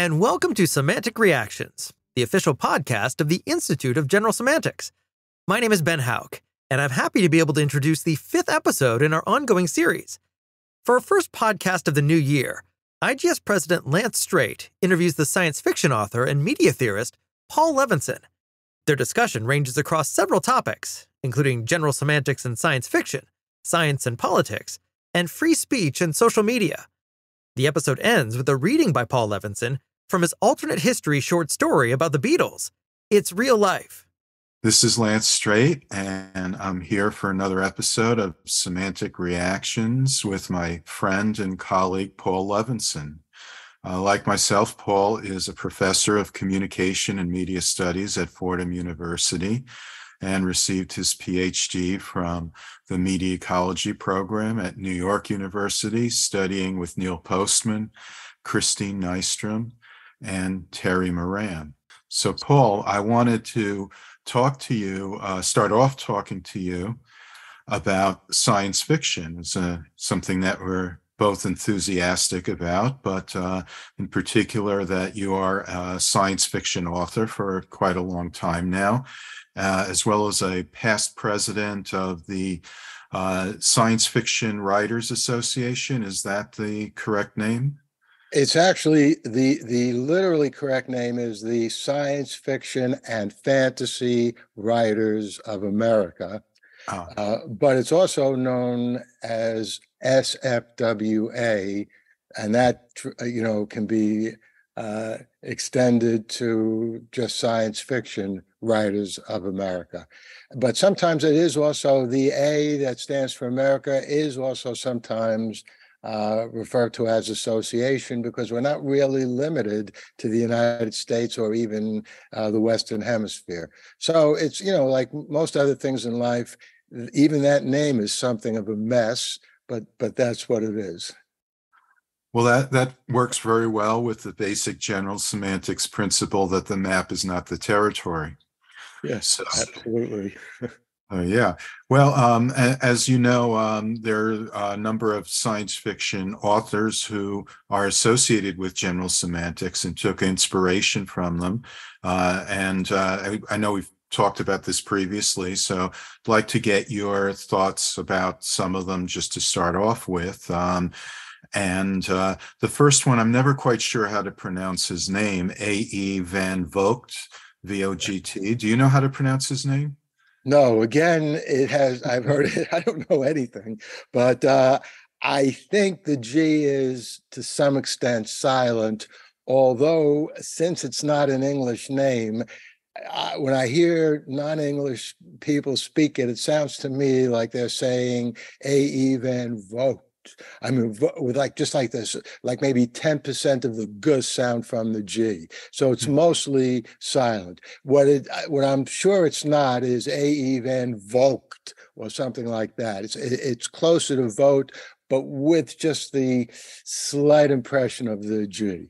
And welcome to Semantic Reactions, the official podcast of the Institute of General Semantics. My name is Ben Hauk, and I'm happy to be able to introduce the fifth episode in our ongoing series. For our first podcast of the new year, IGS President Lance Strate interviews the science fiction author and media theorist Paul Levinson. Their discussion ranges across several topics, including general semantics and science fiction, science and politics, and free speech and social media. The episode ends with a reading by Paul Levinson from his alternate history short story about the Beatles. It's real life. This is Lance Strate, and I'm here for another episode of Semantic Reactions with my friend and colleague, Paul Levinson. Uh, like myself, Paul is a professor of communication and media studies at Fordham University and received his PhD from the Media Ecology program at New York University, studying with Neil Postman, Christine Nystrom, and Terry Moran. So, Paul, I wanted to talk to you, uh, start off talking to you about science fiction. It's uh, something that we're both enthusiastic about, but uh, in particular, that you are a science fiction author for quite a long time now uh, as well as a past president of the uh, Science Fiction Writers Association. Is that the correct name? It's actually the the literally correct name is the Science Fiction and Fantasy Writers of America, oh. uh, but it's also known as SFWA, and that you know can be uh, extended to just science fiction writers of America. But sometimes it is also the A that stands for America is also sometimes uh, referred to as association because we're not really limited to the United States or even uh, the Western Hemisphere. So it's, you know, like most other things in life, even that name is something of a mess, but but that's what it is. Well, that, that works very well with the basic general semantics principle that the map is not the territory. Yes, so, absolutely. uh, yeah. Well, um, as you know, um, there are a number of science fiction authors who are associated with general semantics and took inspiration from them. Uh, and uh, I, I know we've talked about this previously. So I'd like to get your thoughts about some of them just to start off with. Um, and uh, the first one, I'm never quite sure how to pronounce his name, A.E. Van Vogt, V O G T. Do you know how to pronounce his name? No, again, it has, I've heard it, I don't know anything, but uh, I think the G is to some extent silent, although since it's not an English name, I, when I hear non-English people speak it, it sounds to me like they're saying A.E. Van Vogt I mean, with like just like this, like maybe 10% of the g sound from the G. So it's mm-hmm. mostly silent. What it what I'm sure it's not is A.E. Van Vogt or something like that. It's it's closer to vote, but with just the slight impression of the G.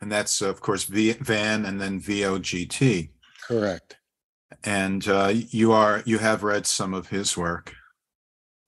And that's of course v, Van and then V O G T. Correct. And uh, you are you have read some of his work.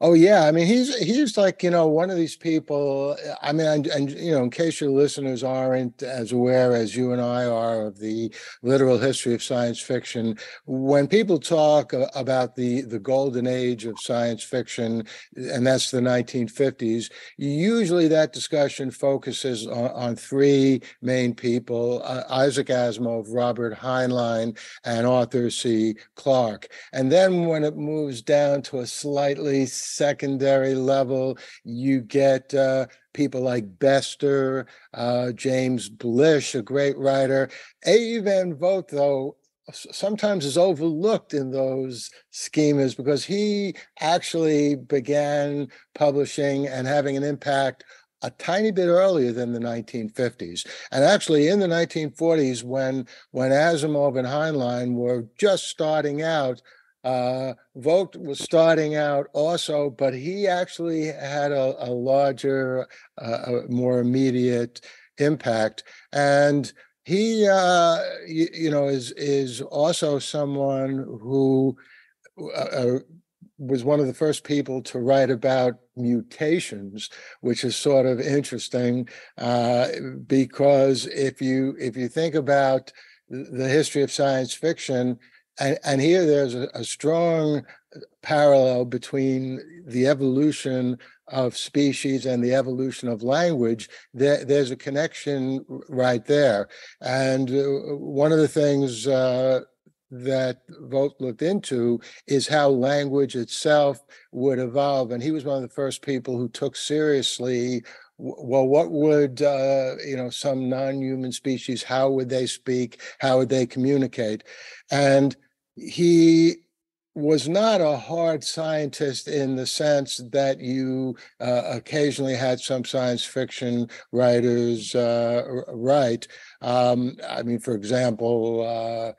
Oh yeah, I mean he's he's like you know one of these people. I mean, and, and, you know, in case your listeners aren't as aware as you and I are of the literal history of science fiction, when people talk about the the golden age of science fiction, and that's the 1950s, usually that discussion focuses on, on three main people: uh, Isaac Asimov, Robert Heinlein, and Arthur C. Clarke. And then when it moves down to a slightly secondary level, you get uh, people like Bester, uh, James Blish, a great writer. A. Van Vogt, though, sometimes is overlooked in those schemas because he actually began publishing and having an impact a tiny bit earlier than the 1950s. And actually in the 1940s, when when Asimov and Heinlein were just starting out, uh, Vogt was starting out also, but he actually had a, a larger, uh, a more immediate impact. And he, uh, you, you, know, is is also someone who uh, uh, was one of the first people to write about mutations, which is sort of interesting uh, because if you if you think about the history of science fiction, and, and here there's a, a strong parallel between the evolution of species and the evolution of language, there, there's a connection right there. And uh, one of the things uh, that Vogt looked into is how language itself would evolve. And he was one of the first people who took seriously well, what would uh, you know some non-human species? How would they speak? How would they communicate? And he was not a hard scientist in the sense that you uh, occasionally had some science fiction writers uh, write. Um, I mean, for example, uh,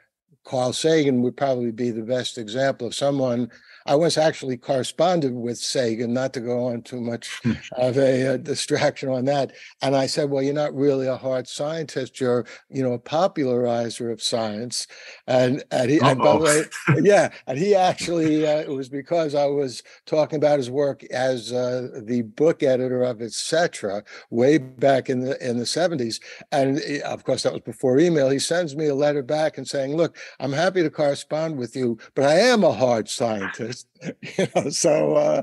Carl Sagan would probably be the best example of someone I once actually corresponded with Sagan, not to go on too much hmm. of a, a, distraction on that. And I said, "Well, you're not really a hard scientist. You're, you know, a popularizer of science." And and, he, and by the way, yeah, and he actually uh, it was because I was talking about his work as uh, the book editor of etc. way back in the in the 70s, and he, of course that was before email. He sends me a letter back and saying, "Look, I'm happy to correspond with you, but I am a hard scientist." you know, so uh,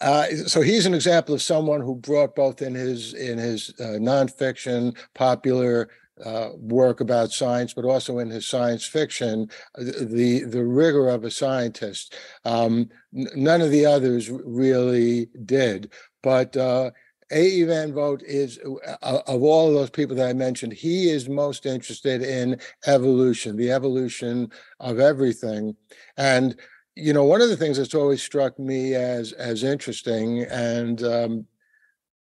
uh, so he's an example of someone who brought both in his in his uh, nonfiction popular uh, work about science, but also in his science fiction, uh, the the rigor of a scientist. Um, n- none of the others really did, but. Uh, A. Van Vogt is, uh, of all those people that I mentioned, he is most interested in evolution, the evolution of everything. And you know, one of the things that's always struck me as as interesting, and um,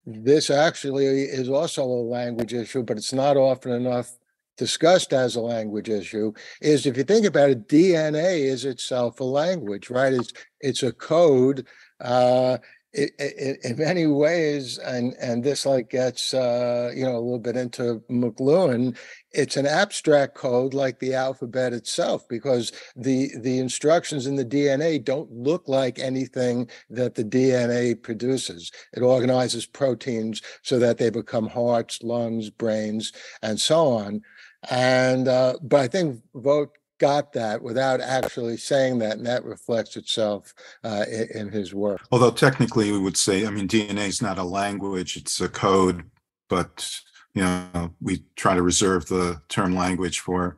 this actually is also a language issue, but it's not often enough discussed as a language issue. Is if you think about it, DNA is itself a language, right? It's it's a code. Uh, it, it, in many ways, and and this like gets uh, you know a little bit into McLuhan. It's an abstract code like the alphabet itself, because the the instructions in the DNA don't look like anything that the DNA produces. It organizes proteins so that they become hearts, lungs, brains, and so on. And uh, but I think Vogt got that without actually saying that, and that reflects itself uh, in, in, his work. Although technically, we would say, I mean, DNA is not a language; it's a code. But you know, we try to reserve the term language for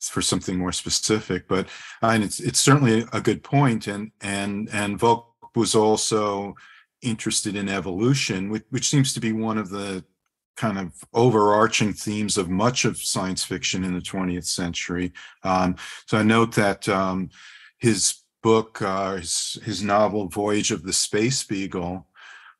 for something more specific. But and it's it's certainly a good point, and and and Vogt was also interested in evolution, which, which seems to be one of the kind of overarching themes of much of science fiction in the 20th century. Um, so I note that um, his book, uh, his, his novel Voyage of the Space Beagle,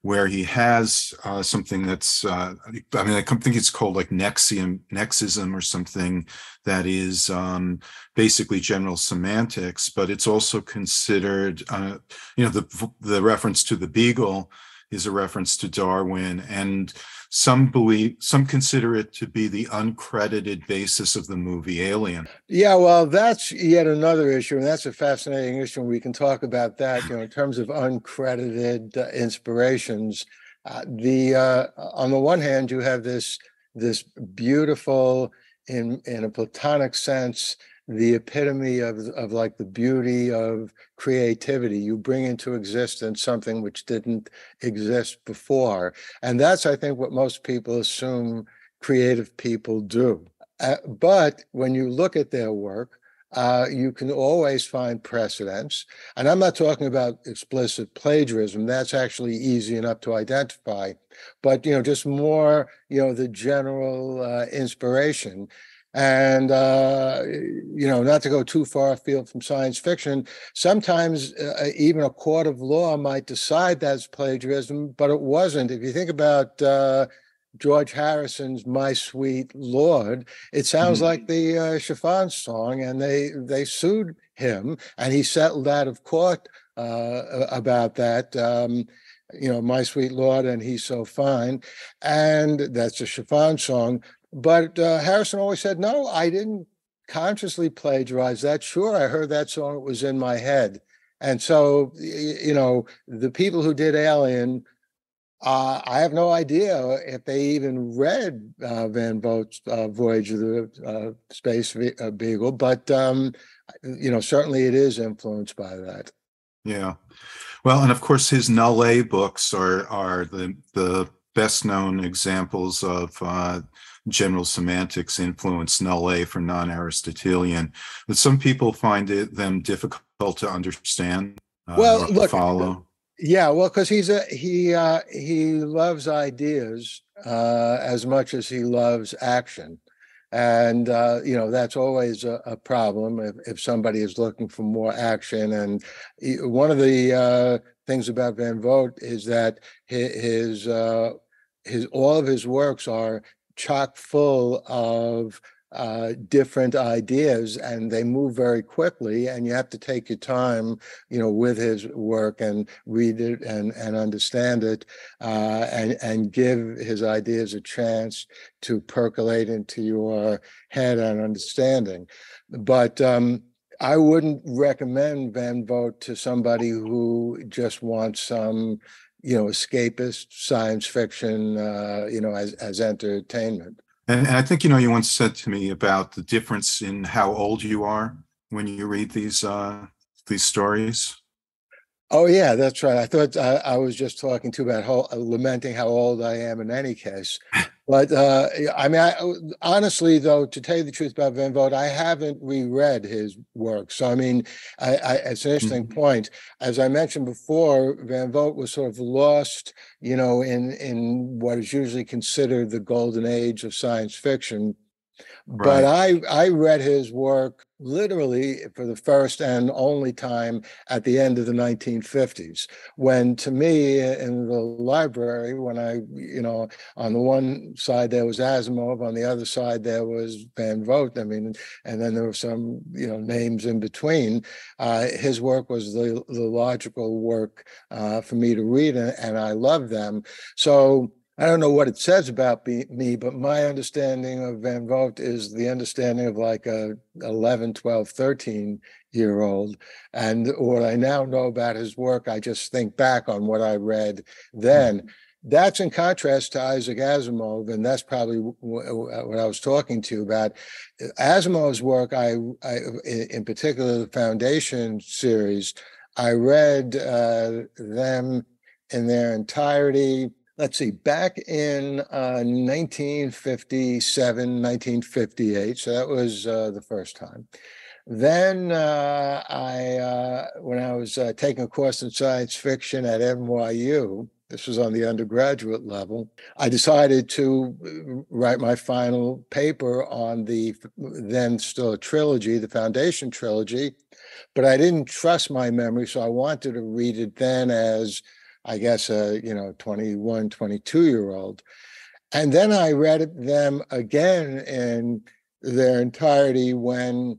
where he has uh, something that's, uh, I mean, I think it's called like Nexium, Nexism or something that is um, basically general semantics, but it's also considered, uh, you know, the, the reference to the beagle is a reference to Darwin and some believe, some consider it to be the uncredited basis of the movie Alien. Yeah, well, that's yet another issue, and that's a fascinating issue. And we can talk about that, you know, in terms of uncredited uh, inspirations. Uh, the uh, on the one hand, you have this this beautiful, in in a platonic sense, the epitome of of like the beauty of creativity. You bring into existence something which didn't exist before. And that's i think what most people assume creative people do. Uh, but when you look at their work uh, you can always find precedents. And i'm not talking about explicit plagiarism. That's actually easy enough to identify. But you know just more you know the general uh, inspiration and uh, you know not to go too far afield from science fiction sometimes uh, even a court of law might decide that's plagiarism but it wasn't if you think about uh, george harrison's my sweet lord it sounds mm-hmm. like the uh, chiffon song and they they sued him and he settled out of court uh, about that um, you know, My Sweet Lord and He's So Fine. And that's a chiffon song. But uh, Harrison always said, no, I didn't consciously plagiarize that. Sure, I heard that song, it was in my head. And so, you know, the people who did Alien, uh, I have no idea if they even read uh, Van Vogt's uh, Voyage of the uh, Space uh, Beagle, but um, you know, certainly it is influenced by that. Yeah, well, and of course, his Null books are are the the best known examples of uh, general semantics influence null for non-Aristotelian. But some people find it them difficult to understand. Uh, well, look, follow. Yeah, well, because he's a he uh, he loves ideas uh, as much as he loves action, and uh, you know that's always a, a problem if, if somebody is looking for more action. And one of the uh, things about Van Vogt is that his his, uh, his all of his works are chock full of uh, different ideas and they move very quickly and you have to take your time you know with his work and read it and and understand it uh, and and give his ideas a chance to percolate into your head and understanding. But um, I wouldn't recommend Van Vogt to somebody who just wants some, you know, escapist science fiction, uh, you know, as, as entertainment. And, and I think you know you once said to me about the difference in how old you are when you read these uh, these stories. Oh yeah, that's right. I thought I, I was just talking to about how, lamenting how old I am in any case. But uh, I mean, I, honestly, though, to tell you the truth about Van Vogt, I haven't reread his work. So, I mean, I, I, it's an interesting mm-hmm. point. As I mentioned before, Van Vogt was sort of lost, you know, in in what is usually considered the golden age of science fiction but I I read his work literally for the first and only time at the end of the 1950s when to me in the library when i you know on the one side there was asimov on the other side there was van vogt i mean and then there were some you know names in between uh, his work was the, the logical work uh, for me to read and, and i love them. So I don't know what it says about me, but my understanding of Van Vogt is the understanding of like a 11, 12, 13 year old. And what I now know about his work, I just think back on what I read then. Mm-hmm. That's in contrast to Isaac Asimov, and that's probably what I was talking to you about. Asimov's work, I, I in particular, the Foundation series, I read uh, them in their entirety let's see, back in uh, 1957, 1958. So that was uh, the first time. Then uh, I, uh, when I was uh, taking a course in science fiction at NYU, this was on the undergraduate level, I decided to uh, write my final paper on the then still a trilogy, the Foundation trilogy, but I didn't trust my memory, so I wanted to read it then as I guess, a you know, 21, 22 year old. And then I read them again in their entirety when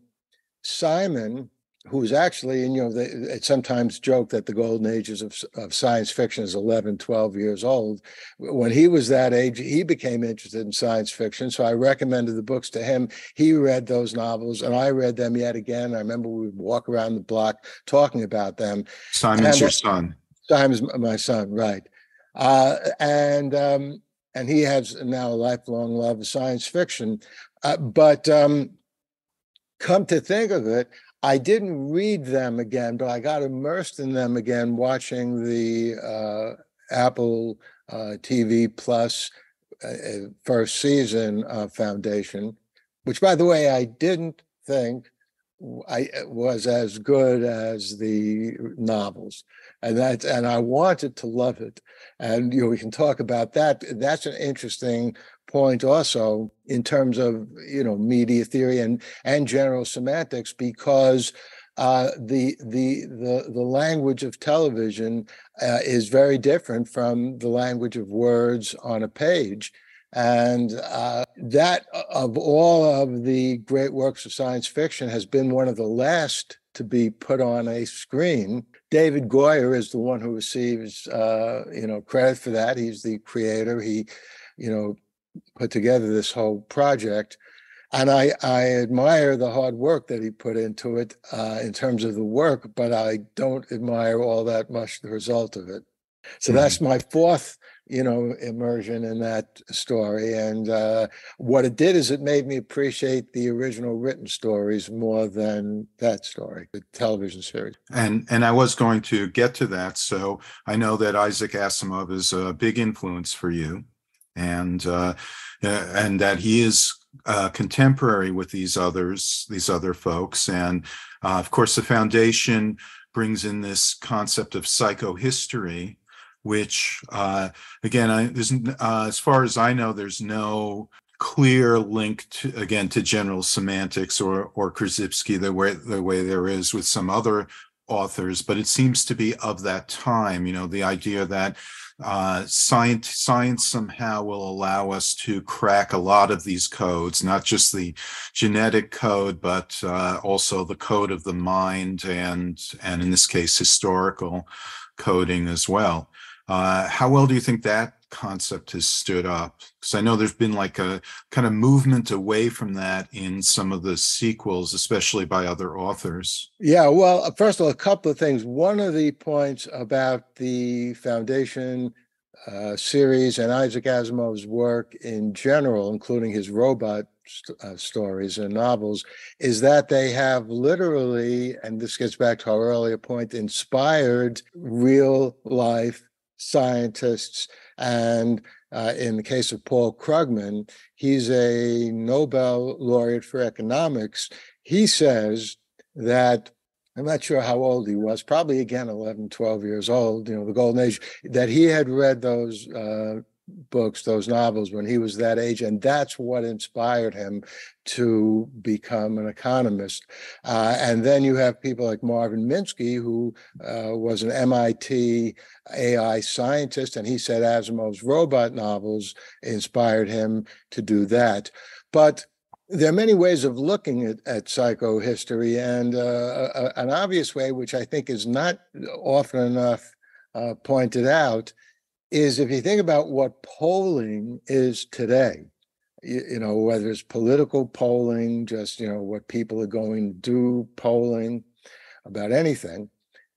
Simon, who's actually, and you know, it's sometimes joked that the golden ages of, of science fiction is 11, 12 years old. When he was that age, he became interested in science fiction. So I recommended the books to him. He read those novels and I read them yet again. I remember we would walk around the block talking about them. Simon's and, your son. Simon's my son, right? Uh, and um, and he has now a lifelong love of science fiction. Uh, but um, come to think of it, I didn't read them again, but I got immersed in them again watching the uh, Apple uh, TV Plus uh, uh, first season of Foundation, which, by the way, I didn't think I was as good as the novels and that and I wanted to love it. And you know, we can talk about that. That's an interesting point also in terms of you know media theory and and general semantics because uh, the the the the language of television uh, is very different from the language of words on a page. And uh, that, of all of the great works of science fiction, has been one of the last to be put on a screen. David Goyer is the one who receives, uh, you know, credit for that. He's the creator. He, you know, put together this whole project. and I, I admire the hard work that he put into it uh, in terms of the work, but I don't admire all that much the result of it. So mm-hmm. that's my fourth, you know, immersion in that story. And uh, what it did is it made me appreciate the original written stories more than that story, the television series. And and I was going to get to that. So I know that Isaac Asimov is a big influence for you, and uh, and that he is uh, contemporary with these others, these other folks. And uh, of course, the foundation brings in this concept of psychohistory, which, uh, again, I, uh, as far as I know, there's no clear link to, again to general semantics or or Korzybski the way the way there is with some other authors, but it seems to be of that time. You know, the idea that uh, science, science somehow will allow us to crack a lot of these codes, not just the genetic code, but uh, also the code of the mind and, and in this case, historical coding as well. Uh, how well do you think that concept has stood up? Because I know there's been like a kind of movement away from that in some of the sequels, especially by other authors. Yeah, well, uh, first of all, a couple of things. One of the points about the Foundation uh, series and Isaac Asimov's work in general, including his robot uh, stories and novels, is that they have literally, and this gets back to our earlier point, inspired real life scientists. And uh, in the case of Paul Krugman, he's a Nobel laureate for economics. He says that I'm not sure how old he was, probably again 11, 12 years old, you know, the golden age, that he had read those uh, books, those novels when he was that age. And that's what inspired him to become an economist. Uh, and then you have people like Marvin Minsky, who uh, was an MIT AI scientist, and he said Asimov's robot novels inspired him to do that. But there are many ways of looking at, at psychohistory, and uh, a, an obvious way, which I think is not often enough uh, pointed out, is if you think about what polling is today, you, you, know, whether it's political polling, just, you know, what people are going to do, polling about anything,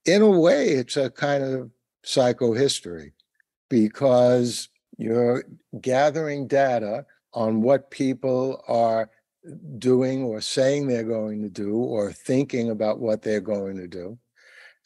in a way, it's a kind of psychohistory because you're gathering data on what people are doing or saying they're going to do or thinking about what they're going to do.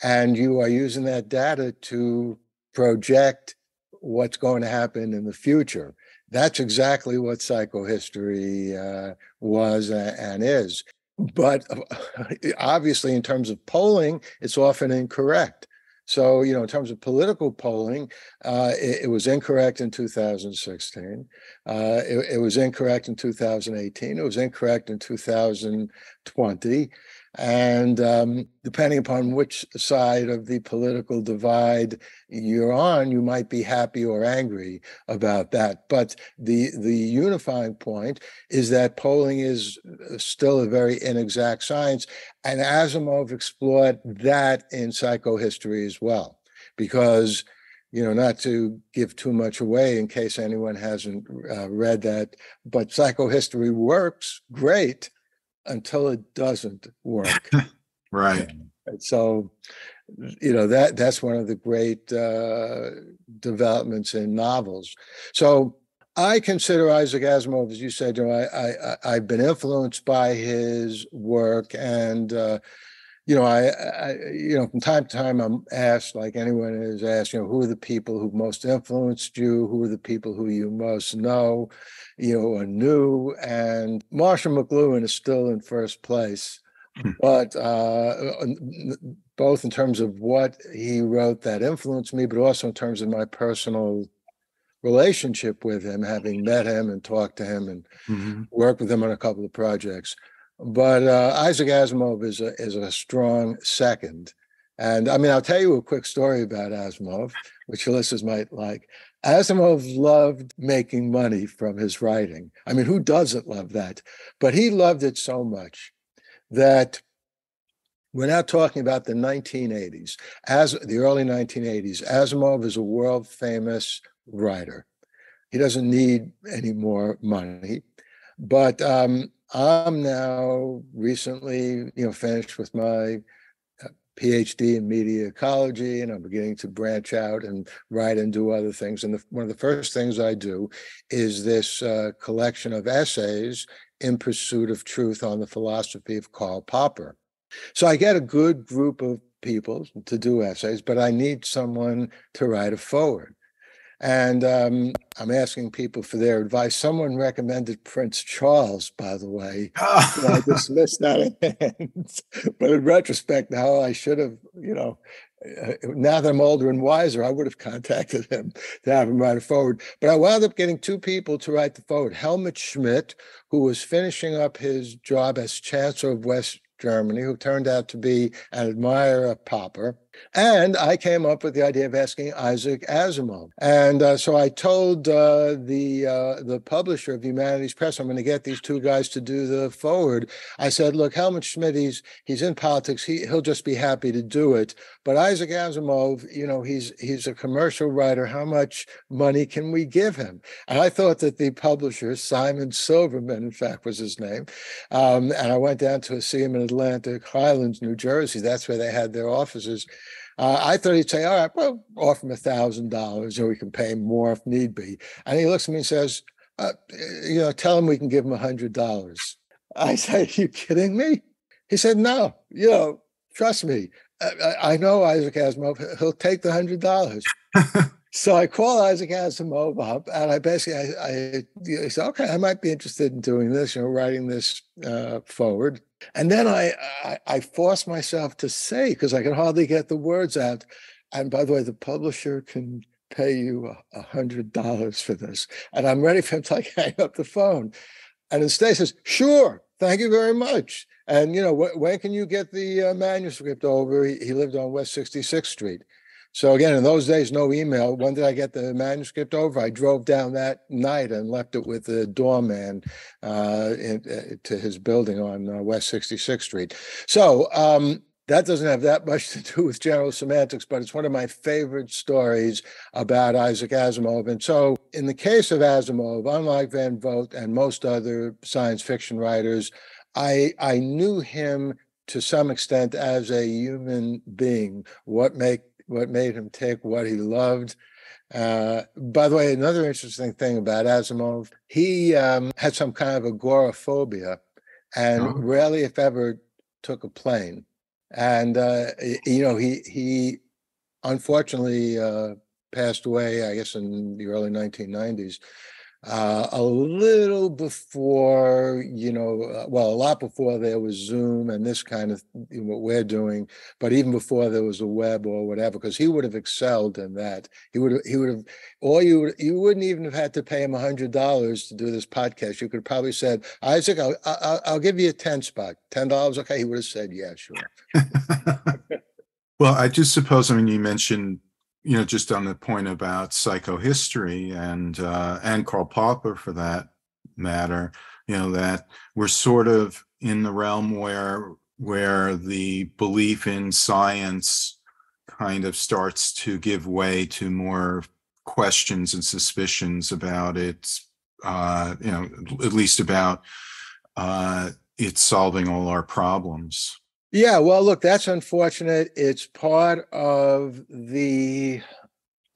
And you are using that data to project what's going to happen in the future. That's exactly what psychohistory uh, was and is. But obviously, in terms of polling, it's often incorrect. So, you know, in terms of political polling, uh, it, it, was incorrect in 2016. Uh, it, it, was incorrect in 2018. It was incorrect in 2020. And um, depending upon which side of the political divide you're on, you might be happy or angry about that. But the the unifying point is that polling is uh, still a very inexact science, and Asimov explored that in psychohistory as well, because you know, not to give too much away in case anyone hasn't uh, read that, but psychohistory works great until it doesn't work. right. So, you know that that's one of the great uh, developments in novels. So I consider Isaac Asimov, as you said, you know, I, I I've been influenced by his work, and uh, you know, I, I, you know, from time to time, I'm asked, like anyone is asked, you know, who are the people who most influenced you? Who are the people who you most know? you know, are new. And Marshall McLuhan is still in first place, hmm. but uh, both in terms of what he wrote that influenced me, but also in terms of my personal relationship with him, having met him and talked to him and mm-hmm. worked with him on a couple of projects. But uh, Isaac Asimov is a is a strong second. And I mean, I'll tell you a quick story about Asimov, which listeners might like. Asimov loved making money from his writing. I mean, who doesn't love that? But he loved it so much that we're now talking about the 1980s, as the early 1980s. Asimov is a world famous writer. He doesn't need any more money. But um, I'm now recently, you know, finished with my uh, PhD in media ecology, and I'm beginning to branch out and write and do other things. And the, one of the first things I do is this uh, collection of essays in pursuit of truth on the philosophy of Karl Popper. So I get a good group of people to do essays, but I need someone to write a foreword. And um, I'm asking people for their advice. Someone recommended Prince Charles, by the way. I dismissed that. but in retrospect, now I should have, you know, uh, now that I'm older and wiser, I would have contacted him to have him write a foreword. But I wound up getting two people to write the foreword Helmut Schmidt, who was finishing up his job as Chancellor of West Germany, who turned out to be an admirer of Popper. And I came up with the idea of asking Isaac Asimov. And uh, so I told uh, the uh, the publisher of Humanities Press, I'm going to get these two guys to do the foreword. I said, look, Helmut Schmidt, he's, he's in politics. He, he'll just be happy to do it. But Isaac Asimov, you know, he's he's a commercial writer. How much money can we give him? And I thought that the publisher, Simon Silverman, in fact, was his name. Um, and I went down to see him in Atlantic Highlands, New Jersey. That's where they had their offices. Uh, I thought he'd say, all right, well, offer him a thousand dollars or we can pay him more if need be. And he looks at me and says, uh, you know, tell him we can give him a hundred dollars. I said, are you kidding me? He said, no, you know, trust me. I, I know Isaac Asimov, he'll take the hundred dollars. so I call Isaac Asimov up and I basically, I, I, I said, okay, I might be interested in doing this, you know, writing this uh, foreword. And then I, I, I forced myself to say, because I could hardly get the words out. And by the way, the publisher can pay you a hundred dollars for this. And I'm ready for him to like hang up the phone. And instead he says, sure, thank you very much. And you know, wh- when can you get the uh, manuscript over? He, he lived on West 66th Street. So again, in those days, no email. When did I get the manuscript over? I drove down that night and left it with the doorman uh, in, uh, to his building on uh, West 66th Street. So um, that doesn't have that much to do with general semantics, but it's one of my favorite stories about Isaac Asimov. And so, in the case of Asimov, unlike Van Vogt and most other science fiction writers, I I knew him to some extent as a human being. What make what made him take what he loved. Uh, by the way, another interesting thing about Asimov, he um, had some kind of agoraphobia and oh. rarely, if ever, took a plane. And, uh, you know, he, he unfortunately uh, passed away, I guess, in the early 1990s uh, a little before, you know, uh, well, a lot before there was Zoom and this kind of what we're doing, but even before there was a web or whatever, because he would have excelled in that. He would he would have, or you would, you wouldn't even have had to pay him a hundred dollars to do this podcast. You could probably said, Isaac, I'll, I'll, I'll give you a ten spot, ten dollars. Okay, he would have said, yeah, sure. well, I just suppose. I mean, you mentioned you know, just on the point about psychohistory and uh, and Karl Popper for that matter, you know, that we're sort of in the realm where where the belief in science kind of starts to give way to more questions and suspicions about its, uh, you know, at least about uh, it solving all our problems. Yeah, well, look, that's unfortunate. It's part of the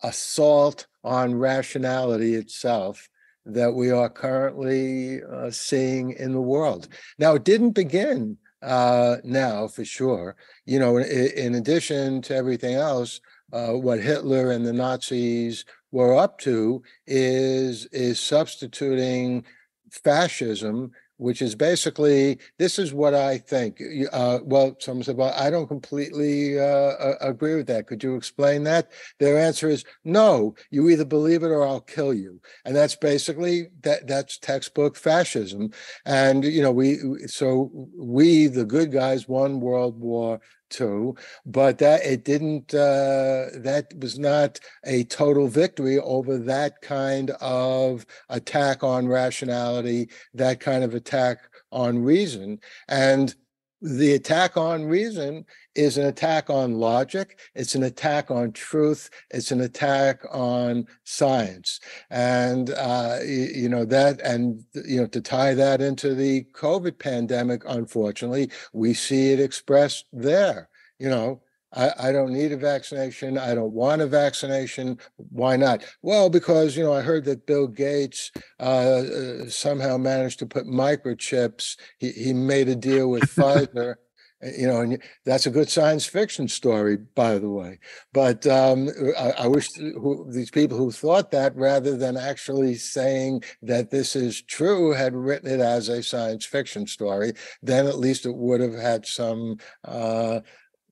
assault on rationality itself that we are currently uh, seeing in the world. Now, it didn't begin uh, now for sure. You know, in, in addition to everything else, uh, what Hitler and the Nazis were up to is is substituting fascism which is basically this is what I think. Uh, well, someone said, "Well, I don't completely uh, agree with that. Could you explain that?" Their answer is no. You either believe it or I'll kill you, and that's basically that. That's textbook fascism. And you know, we so we the good guys won World War two, but that it didn't. Uh, that was not a total victory over that kind of attack on rationality, that kind of attack on reason, and the attack on reason is an attack on logic it's an attack on truth it's an attack on science and uh, you know that and you know to tie that into the covid pandemic unfortunately we see it expressed there you know I, I, don't need a vaccination. I don't want a vaccination. Why not? Well, because you know I heard that Bill Gates uh, uh, somehow managed to put microchips. He he made a deal with Pfizer. You know, and that's a good science fiction story, by the way. But um, I, I, wish who, these people who thought that, rather than actually saying that this is true, had written it as a science fiction story. Then at least it would have had some uh,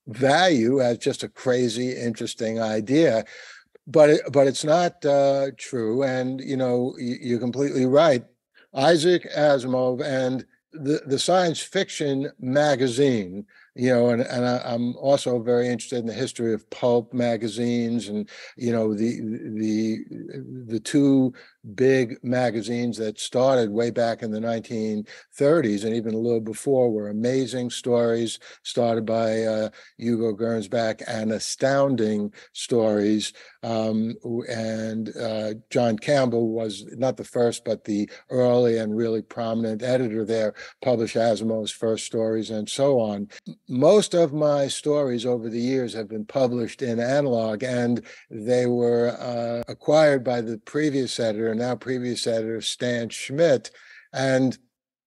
value as just a crazy, interesting idea. But it, but it's not uh, true, and you know you're completely right. Isaac Asimov and the the science fiction magazine you know, and, and I, am also very interested in the history of pulp magazines and, you know, the, the, the two big magazines that started way back in the 1930s and even a little before were amazing stories started by uh, Hugo Gernsback and astounding stories. Um, and uh, John Campbell was not the first, but the early and really prominent editor there, published Asimov's first stories and so on most of my stories over the years have been published in analog and they were uh, acquired by the previous editor, now previous editor, Stan Schmidt. And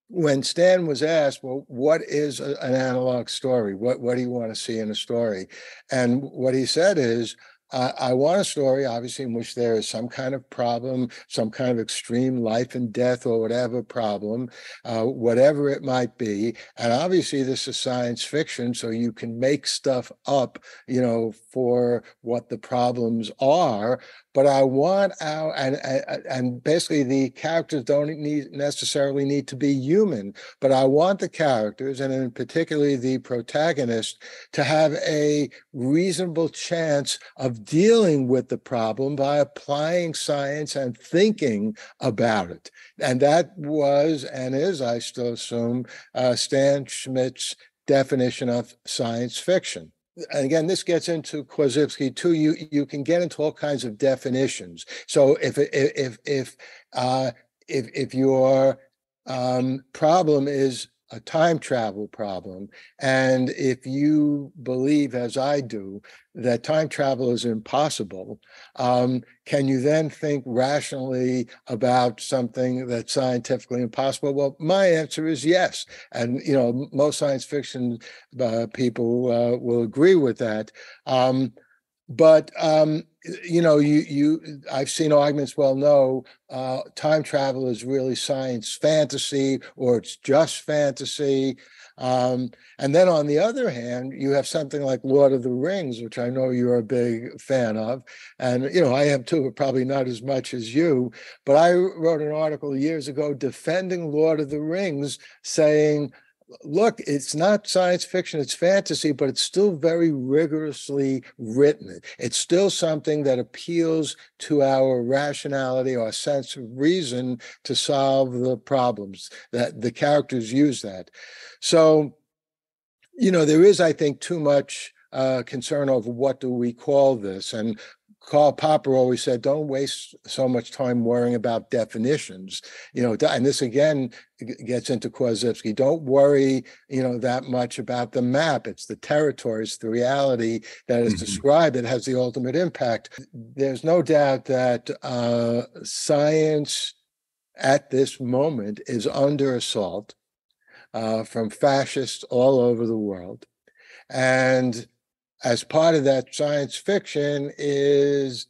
when Stan was asked, well, what is a, an analog story? What, what do you want to see in a story? And what he said is, uh, I want a story, obviously, in which there is some kind of problem, some kind of extreme life and death or whatever problem, uh, whatever it might be. And obviously, this is science fiction, so you can make stuff up, you know, for what the problems are but I want our and and basically the characters don't need necessarily need to be human, but I want the characters and in particularly the protagonist to have a reasonable chance of dealing with the problem by applying science and thinking about it. And that was and is, I still assume, uh, Stan Schmidt's definition of science fiction again, this gets into Korzybski too. You you can get into all kinds of definitions. So if if if uh, if if your um, problem is a time travel problem. And if you believe, as I do, that time travel is impossible, um, can you then think rationally about something that's scientifically impossible? Well, my answer is yes. And, you know, most science fiction uh, people uh, will agree with that. Um, but um, you know, you you I've seen arguments. Well, no, uh, time travel is really science fantasy, or it's just fantasy. Um, and then on the other hand, you have something like Lord of the Rings, which I know you're a big fan of, and you know I am too, but probably not as much as you. But I wrote an article years ago defending Lord of the Rings, saying look, it's not science fiction, it's fantasy, but it's still very rigorously written. It's still something that appeals to our rationality, our sense of reason to solve the problems that the characters use that. So, you know, there is, I think, too much uh, concern over what do we call this. And Karl Popper always said, don't waste so much time worrying about definitions. You know, and this again gets into Korzybski. Don't worry, you know, that much about the map. It's the territories, the reality that is mm-hmm. described that has the ultimate impact. There's no doubt that uh, science at this moment is under assault uh, from fascists all over the world. And as part of that science fiction is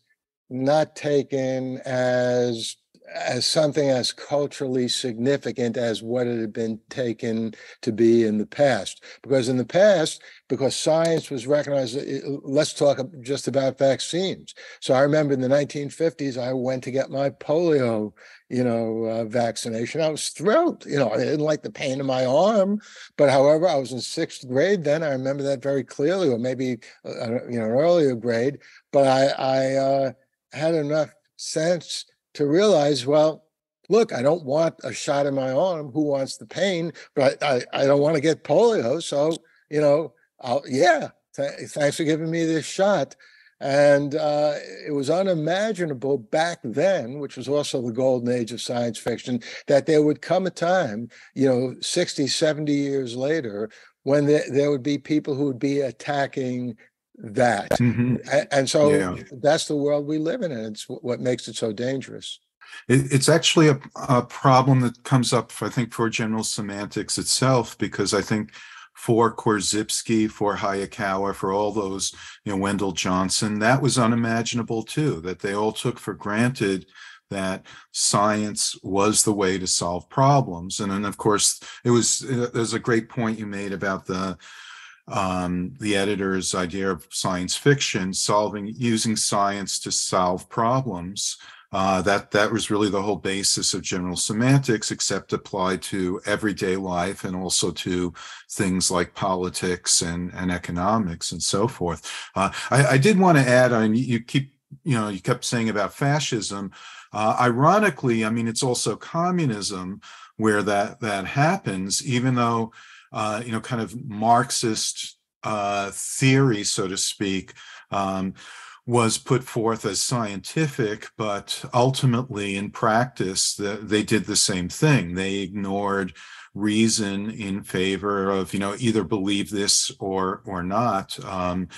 not taken as as something as culturally significant as what it had been taken to be in the past. Because in the past, because science was recognized, let's talk just about vaccines. So I remember in the 1950s, I went to get my polio, you know, uh, vaccination. I was thrilled. You know, I didn't like the pain in my arm, but however, I was in sixth grade then. I remember that very clearly, or maybe uh, uh you know, an earlier grade. But I, I uh, had enough sense to realize, well, look, I don't want a shot in my arm. Who wants the pain? But I, I don't want to get polio. So, you know, I'll, yeah, th- thanks for giving me this shot. And uh, it was unimaginable back then, which was also the golden age of science fiction, that there would come a time, you know, 60, 70 years later, when there, there would be people who would be attacking that. Mm-hmm. And, and, so yeah. that's the world we live in. And it's what makes it so dangerous. It, it's actually a, a problem that comes up, I think, for general semantics itself, because I think for Korzybski, for Hayakawa, for all those, you know, Wendell Johnson, that was unimaginable too, that they all took for granted that science was the way to solve problems. And then, of course, it was, uh, there's a great point you made about the, um, the editor's idea of science fiction, solving, using science to solve problems. Uh, that that was really the whole basis of general semantics, except applied to everyday life and also to things like politics and, and economics and so forth. Uh, I, I, did want to add, I mean, you keep, you know, you kept saying about fascism. Uh, ironically, I mean, it's also communism where that that happens, even though, uh, you know, kind of Marxist uh, theory, so to speak. Um, was put forth as scientific, but ultimately in practice, the, they did the same thing. They ignored reason in favor of, you know, either believe this or or not. Um,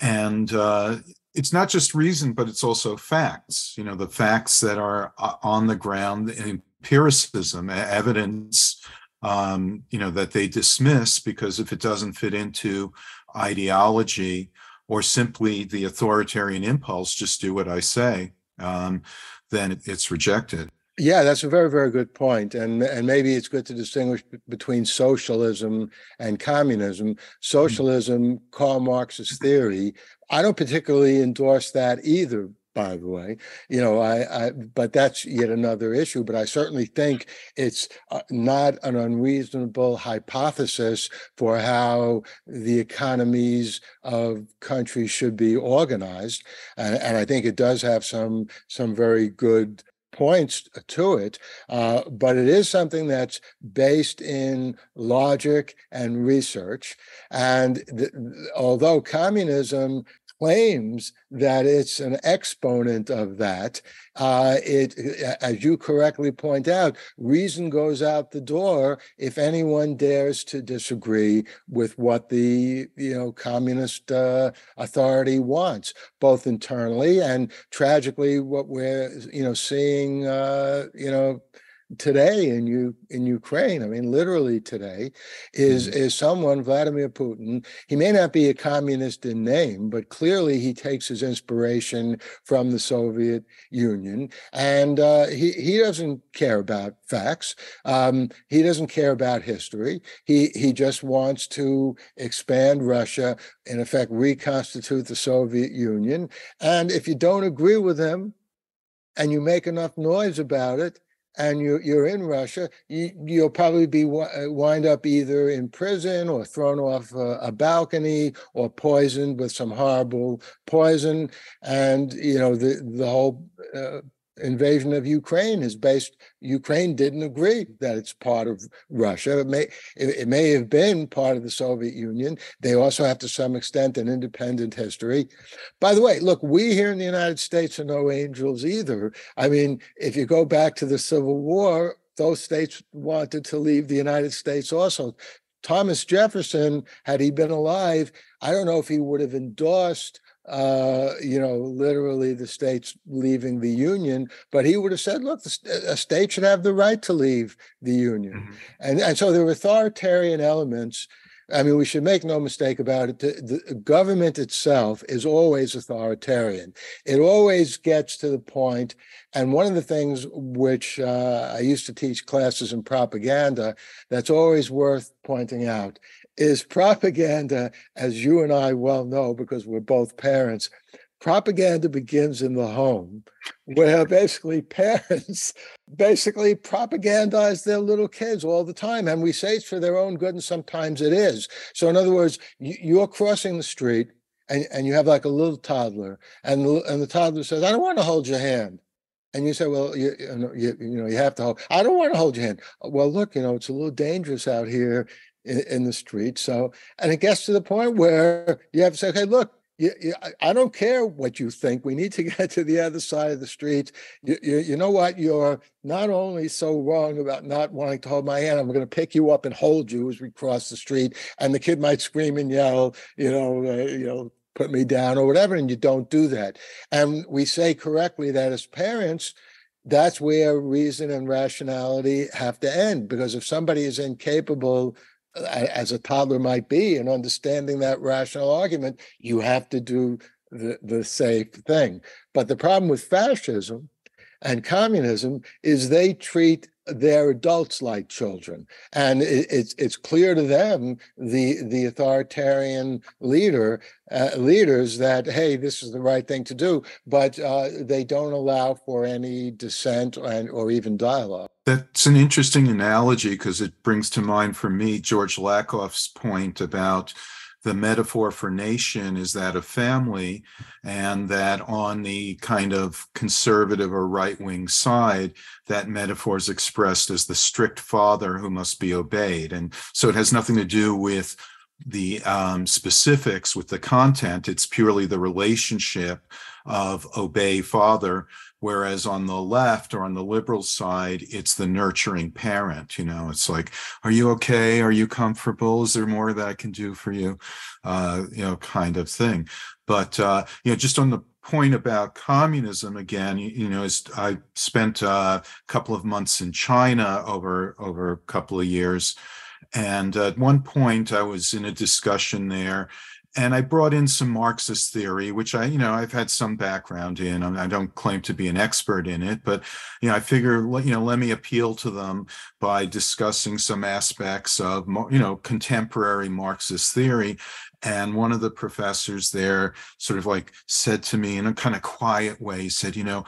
and uh, it's not just reason, but it's also facts. You know, the facts that are uh, on the ground, empiricism, evidence. Um, you know that they dismiss because if it doesn't fit into ideology or simply the authoritarian impulse, just do what I say, um, then it's rejected. Yeah, that's a very, very good point. And and maybe it's good to distinguish between socialism and communism. Socialism, Karl Marx's theory, I don't particularly endorse that either, by the way you know I, I but that's yet another issue but i certainly think it's uh, not an unreasonable hypothesis for how the economies of countries should be organized and, and i think it does have some some very good points to it, uh, but it is something that's based in logic and research. And th- although communism claims that it's an exponent of that. Uh, it, as you correctly point out, reason goes out the door if anyone dares to disagree with what the you know communist uh, authority wants, both internally and tragically what we're you know seeing uh, you know today in you in Ukraine, I mean literally today, is mm is someone Vladimir Putin. He may not be a communist in name, but clearly he takes his inspiration from the Soviet Union, and uh, he he doesn't care about facts. Um, he doesn't care about history. He he just wants to expand Russia, in effect, reconstitute the Soviet Union. And if you don't agree with him, and you make enough noise about it and you, you're in Russia, you, will probably be uh, wind up either in prison or thrown off a, a, balcony or poisoned with some horrible poison. And you know the the whole uh, invasion of Ukraine is based. Ukraine didn't agree that it's part of Russia. It may it, may have been part of the Soviet Union. They also have to some extent an independent history. By the way, look, we here in the United States are no angels either. I mean, if you go back to the Civil War, those states wanted to leave the United States also. Thomas Jefferson, had he been alive, I don't know if he would have endorsed uh, you know, literally the states leaving the union. But he would have said, look, a state should have the right to leave the union. Mm-hmm. And, and so there are authoritarian elements. I mean, we should make no mistake about it. The, the government itself is always authoritarian. It always gets to the point, and one of the things which uh, I used to teach classes in propaganda that's always worth pointing out is propaganda, as you and I well know, because we're both parents. Propaganda begins in the home, where basically parents basically propagandize their little kids all the time. And we say it's for their own good, and sometimes it is. So, in other words, you're crossing the street and, and you have like a little toddler, and the, and the toddler says, I don't want to hold your hand. and you say, well, you, you, know, you, you know, you have to hold. I don't want to hold your hand. Well, look, you know, it's a little dangerous out here in, in the street. So, and it gets to the point where you have to say, okay, look, you, you, I don't care what you think. We need to get to the other side of the street. You, you, know what? You're not only so wrong about not wanting to hold my hand. I'm going to pick you up and hold you as we cross the street. And the kid might scream and yell, you know, uh, you know, put me down or whatever. And you don't do that. And we say correctly that as parents, that's where reason and rationality have to end. Because if somebody is incapable as a toddler might be and understanding that rational argument, you have to do the, the safe thing. But the problem with fascism and communism is they treat their adults like children and it, it's it's clear to them the the authoritarian leader uh, leaders that hey this is the right thing to do but uh, they don't allow for any dissent and or even dialogue that's an interesting analogy because it brings to mind for me george lakoff's point about the metaphor for nation is that of family, and that on the kind of conservative or right wing side, that metaphor is expressed as the strict father who must be obeyed. And so it has nothing to do with the um, specifics with the content, it's purely the relationship of obey father Whereas on the left or on the liberal side, it's the nurturing parent. You know, it's like, are you okay? Are you comfortable? Is there more that I can do for you? Uh, you know, kind of thing. But, uh, you know, just on the point about communism again, you, you know, I spent uh, a couple of months in China over, over a couple of years. And at one point, I was in a discussion there, and I brought in some Marxist theory, which I, you know, I've had some background in. I don't claim to be an expert in it, but you know, I figure, you know, let me appeal to them by discussing some aspects of, you know, contemporary Marxist theory. And one of the professors there sort of like said to me in a kind of quiet way, said, you know,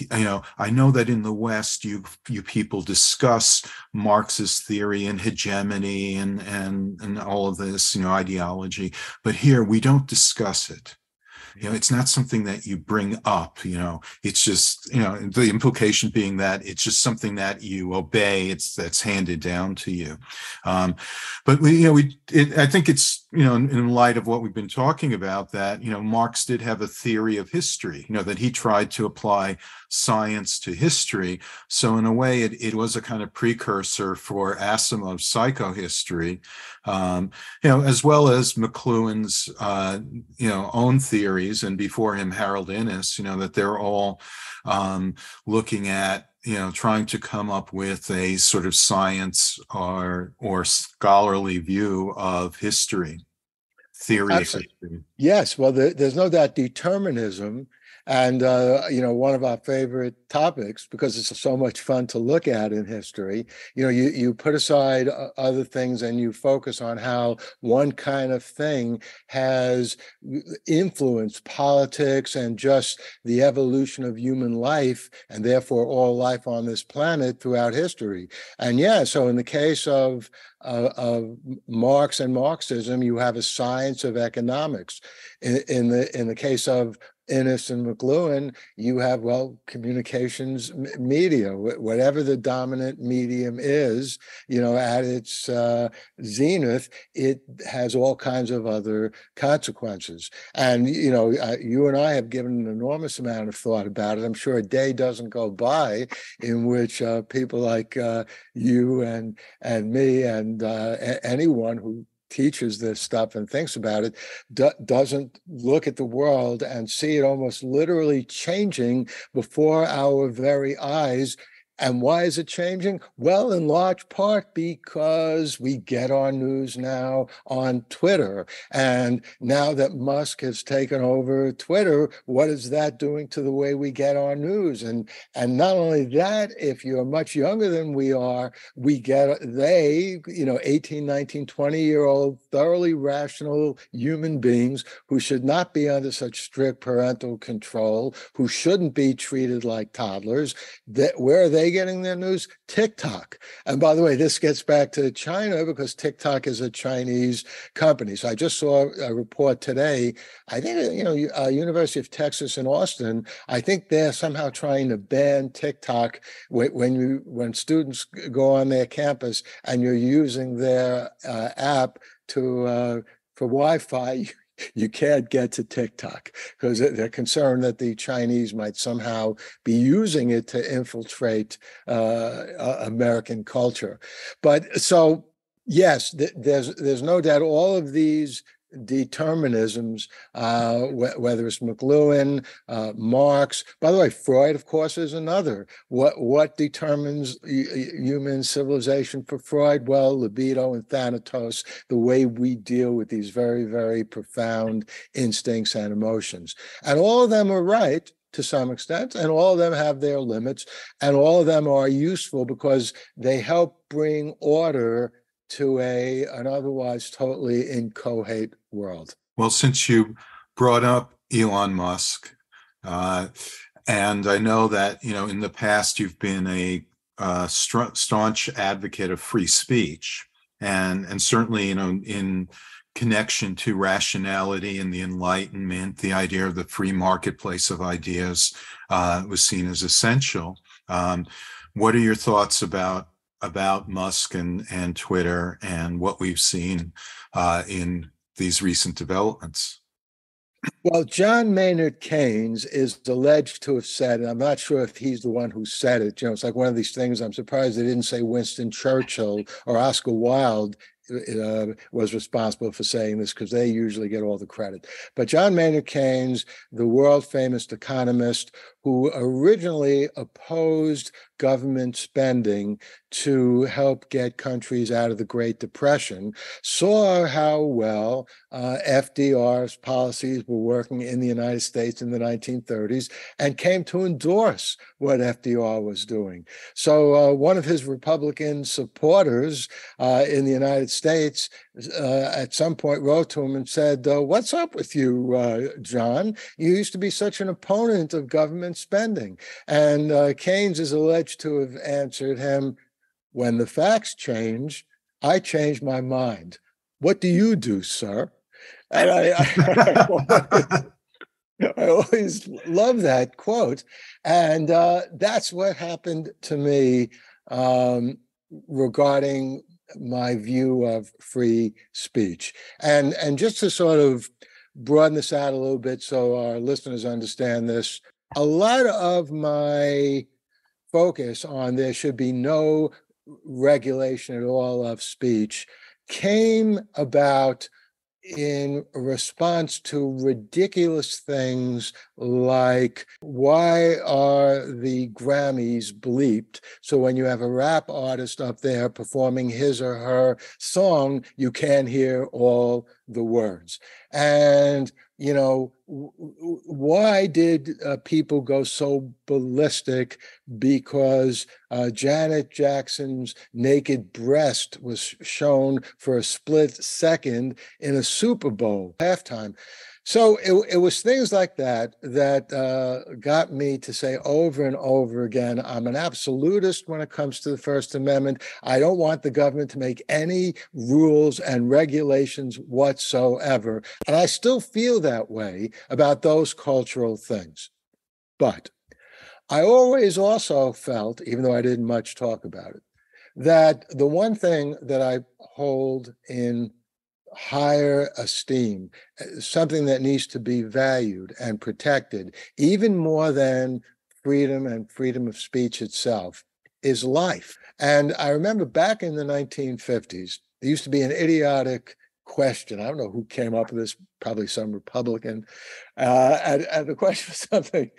you know i know that in the west you you people discuss marxist theory and hegemony and and and all of this you know ideology but here we don't discuss it you know it's not something that you bring up you know it's just you know the implication being that it's just something that you obey it's that's handed down to you. Um, but we you know we it, i think it's you know in, in, light of what we've been talking about that you know marx did have a theory of history you know that he tried to apply science to history. So in a way it, it was a kind of precursor for asimov's psychohistory um, you know as well as mcluhan's uh, you know own theories and before him harold innis you know that they're all um, looking at you know trying to come up with a sort of science or or scholarly view of history theory history. yes well the, there's no doubt determinism and uh, you know one of our favorite topics because it's so much fun to look at in history you know you you put aside uh, other things and you focus on how one kind of thing has influenced politics and just the evolution of human life and therefore all life on this planet throughout history and yeah so in the case of uh, of Marx and Marxism, you have a science of economics. In, in, the in the case of Innis and McLuhan, you have, well, communications media, whatever the dominant medium is, you know, at its uh, zenith, it has all kinds of other consequences. And, you know, you and I have given an enormous amount of thought about it. I'm sure a day doesn't go by in which uh, people like uh, you and, and me and uh, anyone who teaches this stuff and thinks about it do, doesn't look at the world and see it almost literally changing before our very eyes and why is it changing? Well, in large part because we get our news now on Twitter. And now that Musk has taken over Twitter, what is that doing to the way we get our news? And and not only that, if you're much younger than we are, we get they, you know, 18, 19, 20 year old thoroughly rational human beings who should not be under such strict parental control, who shouldn't be treated like toddlers, that where they they getting their news? TikTok. And by the way, this gets back to China because TikTok is a Chinese company. So I just saw a report today. I think you know, uh, University of Texas in Austin. I think they're somehow trying to ban TikTok when you when students go on their campus and you're using their uh, app to uh, for Wi-Fi you can't get to TikTok because they're concerned that the Chinese might somehow be using it to infiltrate uh, American culture. But so yes, th- there's there's no doubt all of these determinisms, uh, wh- whether it's McLuhan, uh, Marx. By the way, Freud, of course, is another. What what determines human civilization for Freud? Well, libido and thanatos, the way we deal with these very very profound instincts and emotions, and all of them are right to some extent, and all of them have their limits, and all of them are useful because they help bring order to a an otherwise totally inchoate world. Well, since you brought up Elon Musk, uh, and I know that you know in the past you've been a uh, staunch advocate of free speech, and and certainly you know in connection to rationality and the Enlightenment, the idea of the free marketplace of ideas uh, was seen as essential. Um, what are your thoughts about about Musk and, and Twitter and what we've seen uh, in these recent developments? Well, John Maynard Keynes is alleged to have said, and I'm not sure if he's the one who said it. You know, it's like one of these things. I'm surprised they didn't say Winston Churchill or Oscar Wilde uh, was responsible for saying this because they usually get all the credit. But John Maynard Keynes, the world famous economist who originally opposed government spending to help get countries out of the Great Depression, saw how well uh, FDR's policies were working in the United States in the 1930s and came to endorse what FDR was doing. So, uh, one of his Republican supporters uh, in the United States uh, at some point wrote to him and said, uh, What's up with you, uh, John? You used to be such an opponent of government spending. And uh, Keynes is alleged to have answered him, When the facts change, I change my mind. What do you do, sir? And I, I, I always love that quote. And uh, that's what happened to me um, regarding my view of free speech. And and just to sort of broaden this out a little bit so our listeners understand this, a lot of my focus on there should be no regulation at all of speech came about in response to ridiculous things like why are the Grammys bleeped? So when you have a rap artist up there performing his or her song, you can't hear all the words. And you know, why did uh, people go so ballistic? Because uh, Janet Jackson's naked breast was shown for a split second in a Super Bowl halftime. So it, it was things like that that uh, got me to say over and over again I'm an absolutist when it comes to the First Amendment. I don't want the government to make any rules and regulations whatsoever. And I still feel that way about those cultural things. But I always also felt, even though I didn't much talk about it, that the one thing that I hold in higher esteem, uh, something that needs to be valued and protected, even more than freedom and freedom of speech itself, is life. And I remember back in the 1950s, there used to be an idiotic question. I don't know who came up with this, probably some Republican. Uh, and, and the question was something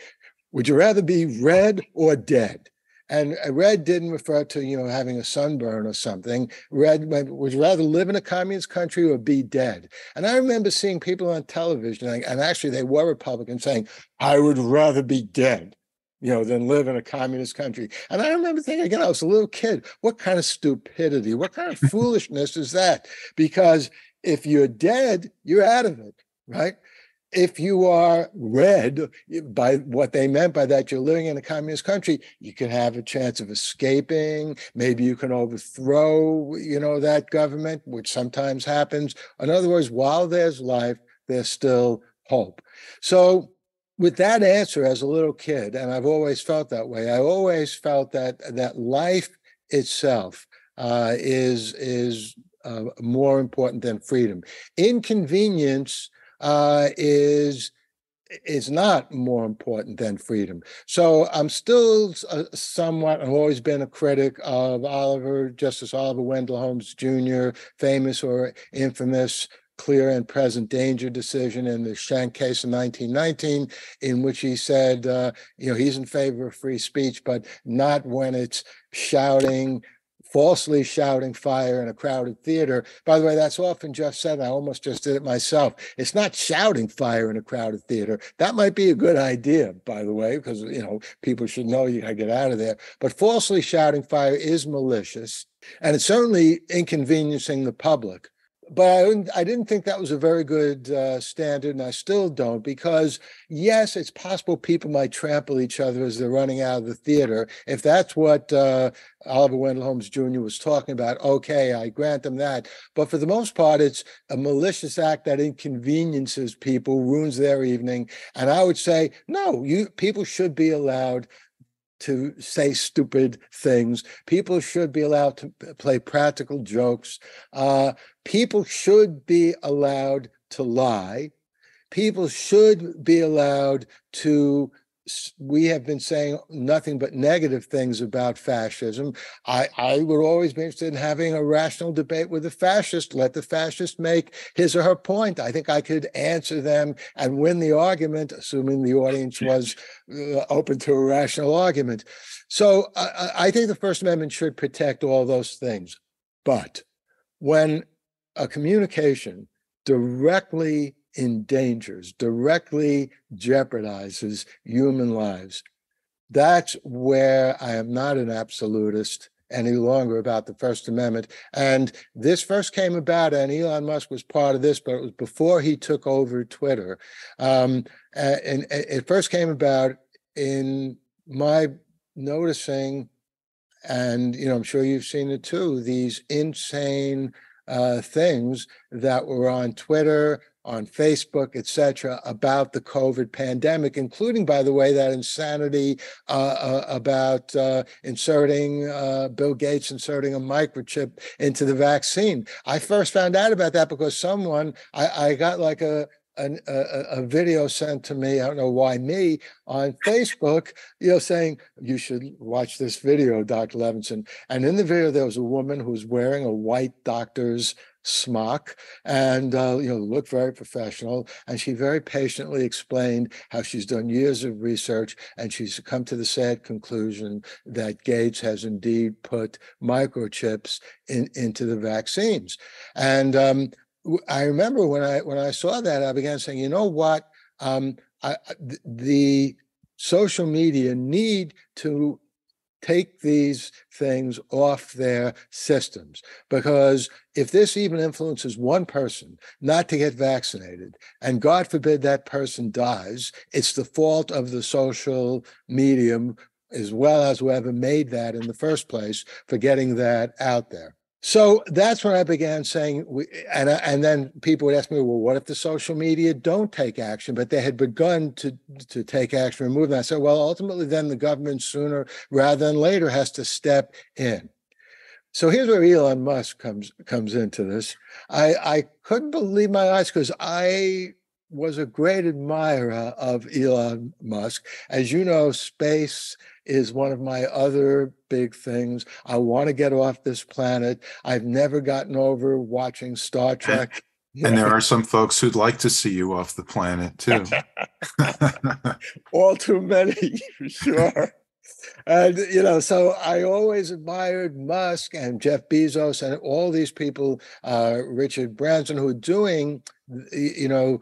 Would you rather be red or dead? And uh, red didn't refer to, you know, having a sunburn or something. Red would rather live in a communist country or be dead. And I remember seeing people on television, and actually they were Republicans, saying, I would rather be dead, you know, than live in a communist country. And I remember thinking, again, I was a little kid, what kind of stupidity, what kind of foolishness is that? Because if you're dead, you're out of it, right? If you are red by what they meant by that you're living in a communist country you can have a chance of escaping. Maybe you can overthrow you know that government which sometimes happens. In other words while there's life there's still hope. So with that answer as a little kid and i've always felt that way i always felt that that life itself uh, is is uh, more important than freedom. Inconvenience uh, is is not more important than freedom. So I'm still uh, somewhat, I've always been a critic of Oliver, Justice Oliver Wendell Holmes Jr., famous or infamous clear and present danger decision in the Schenck case in 1919, in which he said, uh, you know, he's in favor of free speech, but not when it's shouting, falsely shouting fire in a crowded theater. By the way, that's often just said. I almost just did it myself. It's not shouting fire in a crowded theater. That might be a good idea, by the way, because you know people should know you gotta get out of there. But falsely shouting fire is malicious, and it's certainly inconveniencing the public but I, I, didn't think that was a very good uh, standard, and I still don't, because yes, it's possible people might trample each other as they're running out of the theater. If that's what uh, Oliver Wendell Holmes Jr. was talking about, okay, I grant them that. But for the most part, it's a malicious act that inconveniences people, ruins their evening. And I would say, no, you people should be allowed to say stupid things. People should be allowed to play practical jokes. Uh, people should be allowed to lie. People should be allowed to we have been saying nothing but negative things about fascism. I, I would always be interested in having a rational debate with a fascist. Let the fascist make his or her point. I think I could answer them and win the argument, assuming the audience was uh, open to a rational argument. So I, I think the First Amendment should protect all those things. But when a communication directly endangers, directly jeopardizes human lives. That's where I am not an absolutist any longer about the First Amendment. And this first came about, and Elon Musk was part of this, but it was before he took over Twitter. Um, and it first came about in my noticing, and you know, I'm sure you've seen it too, these insane uh, things that were on Twitter, on Facebook, etc., about the COVID pandemic, including, by the way, that insanity uh, uh, about uh, inserting uh, Bill Gates inserting a microchip into the vaccine. I first found out about that because someone I, I got like a an, a, a, video sent to me. I don't know why me on Facebook, you know, saying you should watch this video, Dr. Levinson. And in the video, there was a woman who was wearing a white doctor's smock and uh, you know looked very professional and she very patiently explained how she's done years of research and she's come to the sad conclusion that gates has indeed put microchips in, into the vaccines. And um, i remember when i when i saw that i began saying you know what? Um, I, the social media need to take these things off their systems. Because if this even influences one person not to get vaccinated, and God forbid that person dies, it's the fault of the social medium as well as whoever made that in the first place for getting that out there. So that's when I began saying, and and then people would ask me, well, what if the social media don't take action? But they had begun to to take action, remove that. I said, well, ultimately, then the government sooner rather than later has to step in. So here's where Elon Musk comes comes into this. I I couldn't believe my eyes because I was a great admirer of Elon Musk. As you know, space is one of my other big things. I want to get off this planet. I've never gotten over watching Star Trek. And there are some folks who'd like to see you off the planet too. All too many, for sure. and you know, so I always admired Musk and Jeff Bezos and all these people, uh, Richard Branson, who are doing, you know,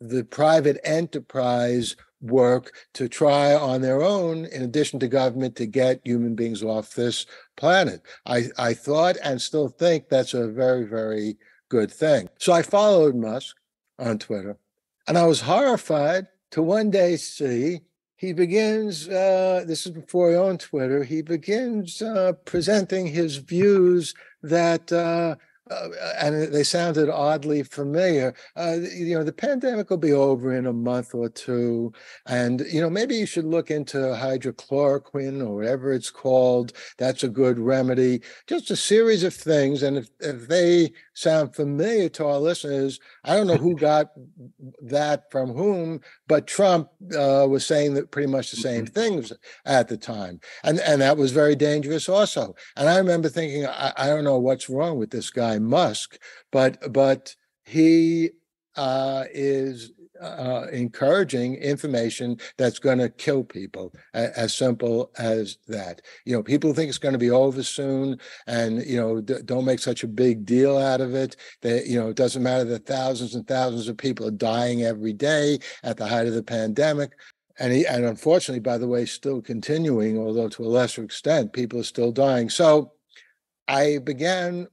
the private enterprise work to try on their own, in addition to government, to get human beings off this planet. I, I thought and still think that's a very, very good thing. So I followed Musk on Twitter. And I was horrified to one day see he begins, uh, this is before he owned Twitter, he begins uh, presenting his views that uh, uh, and they sounded oddly familiar. Uh, you know, the pandemic will be over in a month or two, and you know maybe you should look into hydrochloroquine or whatever it's called. That's a good remedy. Just a series of things, and if, if they sound familiar to our listeners, I don't know who got that from whom, but Trump uh, was saying that pretty much the same mm-hmm. things at the time, and and that was very dangerous also. And I remember thinking, I, I don't know what's wrong with this guy Musk, but but he uh, is uh, encouraging information that's going to kill people as simple as that. You know people think it's going to be over soon and you know d- don't make such a big deal out of it. That you know it doesn't matter that thousands and thousands of people are dying every day at the height of the pandemic. And he, and unfortunately by the way still continuing although to a lesser extent people are still dying. So i began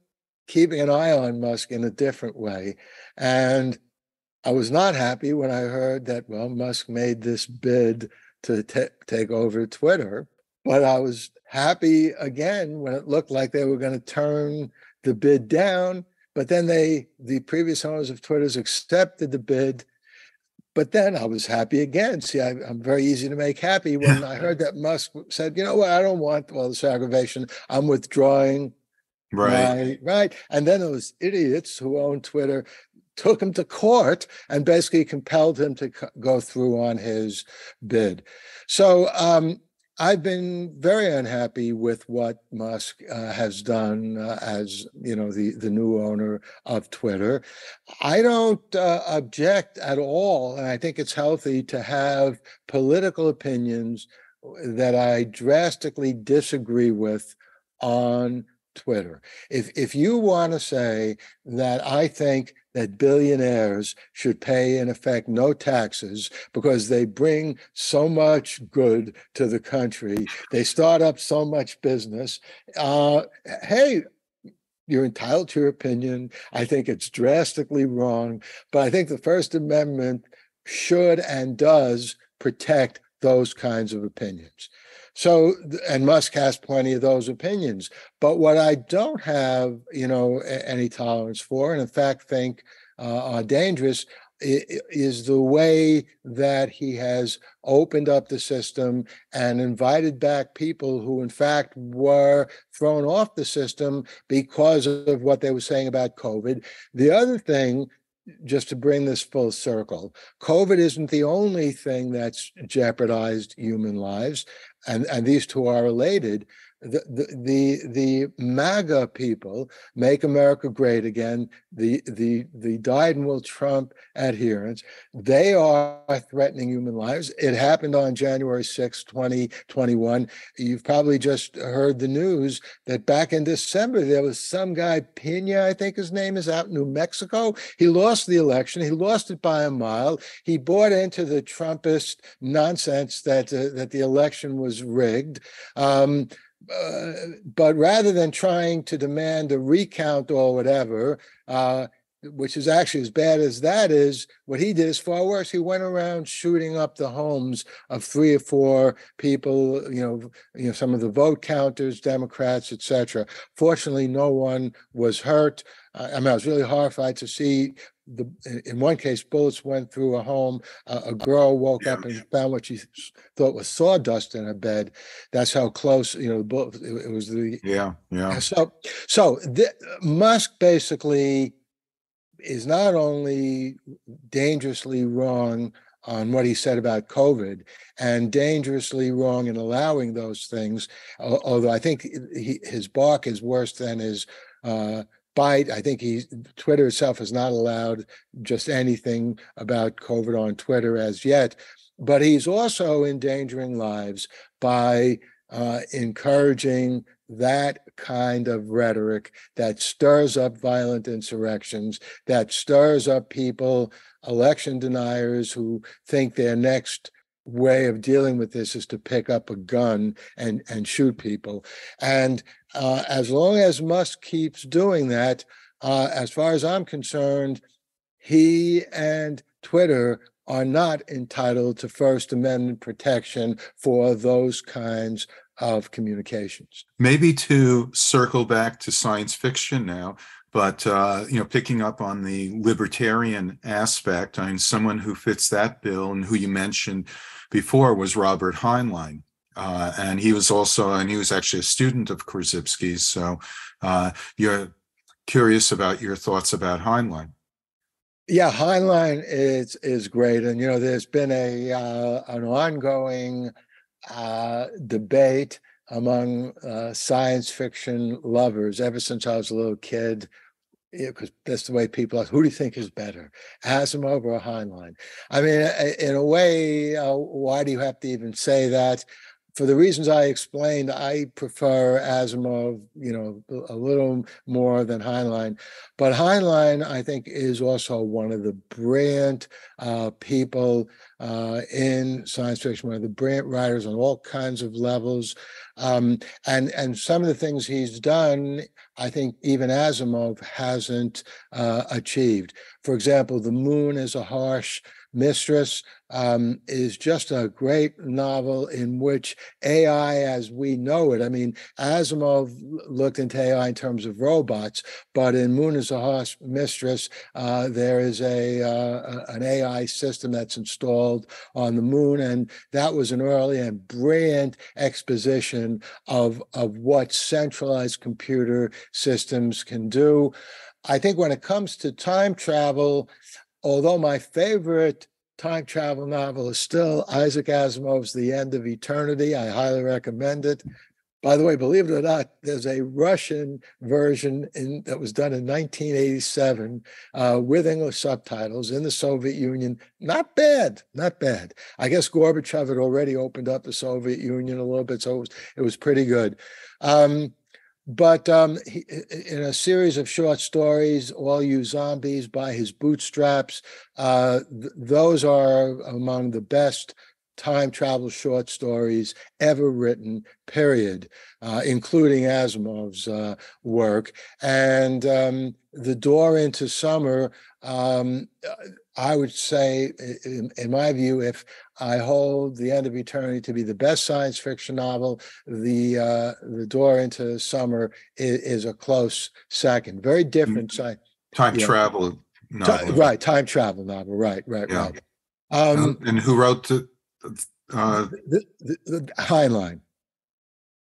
keeping an eye on Musk in a different way. And I was not happy when I heard that, well, Musk made this bid to t- take over Twitter. But I was happy again when it looked like they were going to turn the bid down. But then they, the previous owners of Twitter's accepted the bid. But then I was happy again. See, I, am very easy to make happy when I heard that Musk said, you know what, I don't want all this aggravation. I'm withdrawing Right. right. Right. And then those idiots who own Twitter took him to court and basically compelled him to go through on his bid. So um, I've been very unhappy with what Musk uh, has done uh, as you know the the new owner of Twitter. I don't uh, object at all, and I think it's healthy to have political opinions that I drastically disagree with on Twitter. If if you want to say that I think that billionaires should pay in effect no taxes because they bring so much good to the country, they start up so much business. Uh, hey, you're entitled to your opinion. I think it's drastically wrong, but I think the First Amendment should and does protect those kinds of opinions. So, and Musk has plenty of those opinions. But what I don't have, you know, any tolerance for, and in fact think uh, are dangerous, is the way that he has opened up the system and invited back people who, in fact, were thrown off the system because of what they were saying about COVID. The other thing just to bring this full circle, COVID isn't the only thing that's jeopardized human lives, and, and these two are related the, the the MAGA people, Make America Great Again, the the the died will Trump adherents, they are threatening human lives. It happened on January 6, 2021. You've probably just heard the news that back in December there was some guy Pena, I think his name is, out in New Mexico. He lost the election. He lost it by a mile. He bought into the Trumpist nonsense that uh, that the election was rigged. Um, uh, but rather than trying to demand a recount or whatever, uh, which is actually as bad as that is, what he did is far worse. He went around shooting up the homes of three or four people, you know, you know, some of the vote counters, Democrats, etc. Fortunately, no one was hurt. I mean, I was really horrified to see the in one case bullets went through a home uh, a girl woke yeah. up and found what she thought was sawdust in her bed that's how close you know the bullet it, it was the yeah yeah so so the, musk basically is not only dangerously wrong on what he said about covid and dangerously wrong in allowing those things although i think he, his bark is worse than his uh, bite. I think Twitter itself has not allowed just anything about COVID on Twitter as yet, but he's also endangering lives by uh, encouraging that kind of rhetoric that stirs up violent insurrections, that stirs up people, election deniers who think their next way of dealing with this is to pick up a gun and and shoot people. And uh, as long as musk keeps doing that uh, as far as i'm concerned he and Twitter are not entitled to First Amendment protection for those kinds of communications. Maybe to circle back to science fiction now, but uh, you know, picking up on the libertarian aspect, I mean, someone who fits that bill and who you mentioned before was Robert Heinlein. Uh, and he was also, and he was actually a student of Korzybski's. So uh, you're curious about your thoughts about Heinlein. Yeah, Heinlein is is great, and you know, there's been a uh, an ongoing uh, debate among uh, science fiction lovers ever since I was a little kid. Because that's the way people ask, Who do you think is better, Asimov or Heinlein? I mean, in a way, uh, why do you have to even say that? For the reasons I explained, I prefer Asimov, you know, a little more than Heinlein. But Heinlein, I think, is also one of the brilliant uh, people uh, in science fiction, one of the brilliant writers on all kinds of levels. Um, and and some of the things he's done, I think even Asimov hasn't uh, achieved. For example, The Moon is a Harsh Mistress um, is just a great novel in which AI, as we know it, I mean, Asimov looked into AI in terms of robots, but in Moon is a Harsh Mistress, uh, there is a uh, an AI system that's installed on the moon, and that was an early and brilliant exposition of of what centralized computer systems can do. I think when it comes to time travel, although my favorite time travel novel is still Isaac Asimov's The End of Eternity. I highly recommend it. By the way, believe it or not, there's a Russian version in, that was done in 1987 uh, with English subtitles in the Soviet Union. Not bad, not bad. I guess Gorbachev had already opened up the Soviet Union a little bit, so it was, it was pretty good. Um, but um, he, in a series of short stories, All You Zombies by his bootstraps, uh, th- those are among the best time travel short stories ever written, period, uh, including Asimov's uh, work. And um, The Door into Summer, um, I would say, in, in, my view, if I hold The End of Eternity to be the best science fiction novel, the uh, The Door into Summer is, is a close second. Very different science. Time travel novel. right, time travel novel. Right, right, yeah. right. Um, and who wrote the, uh, the, the, the Heinlein?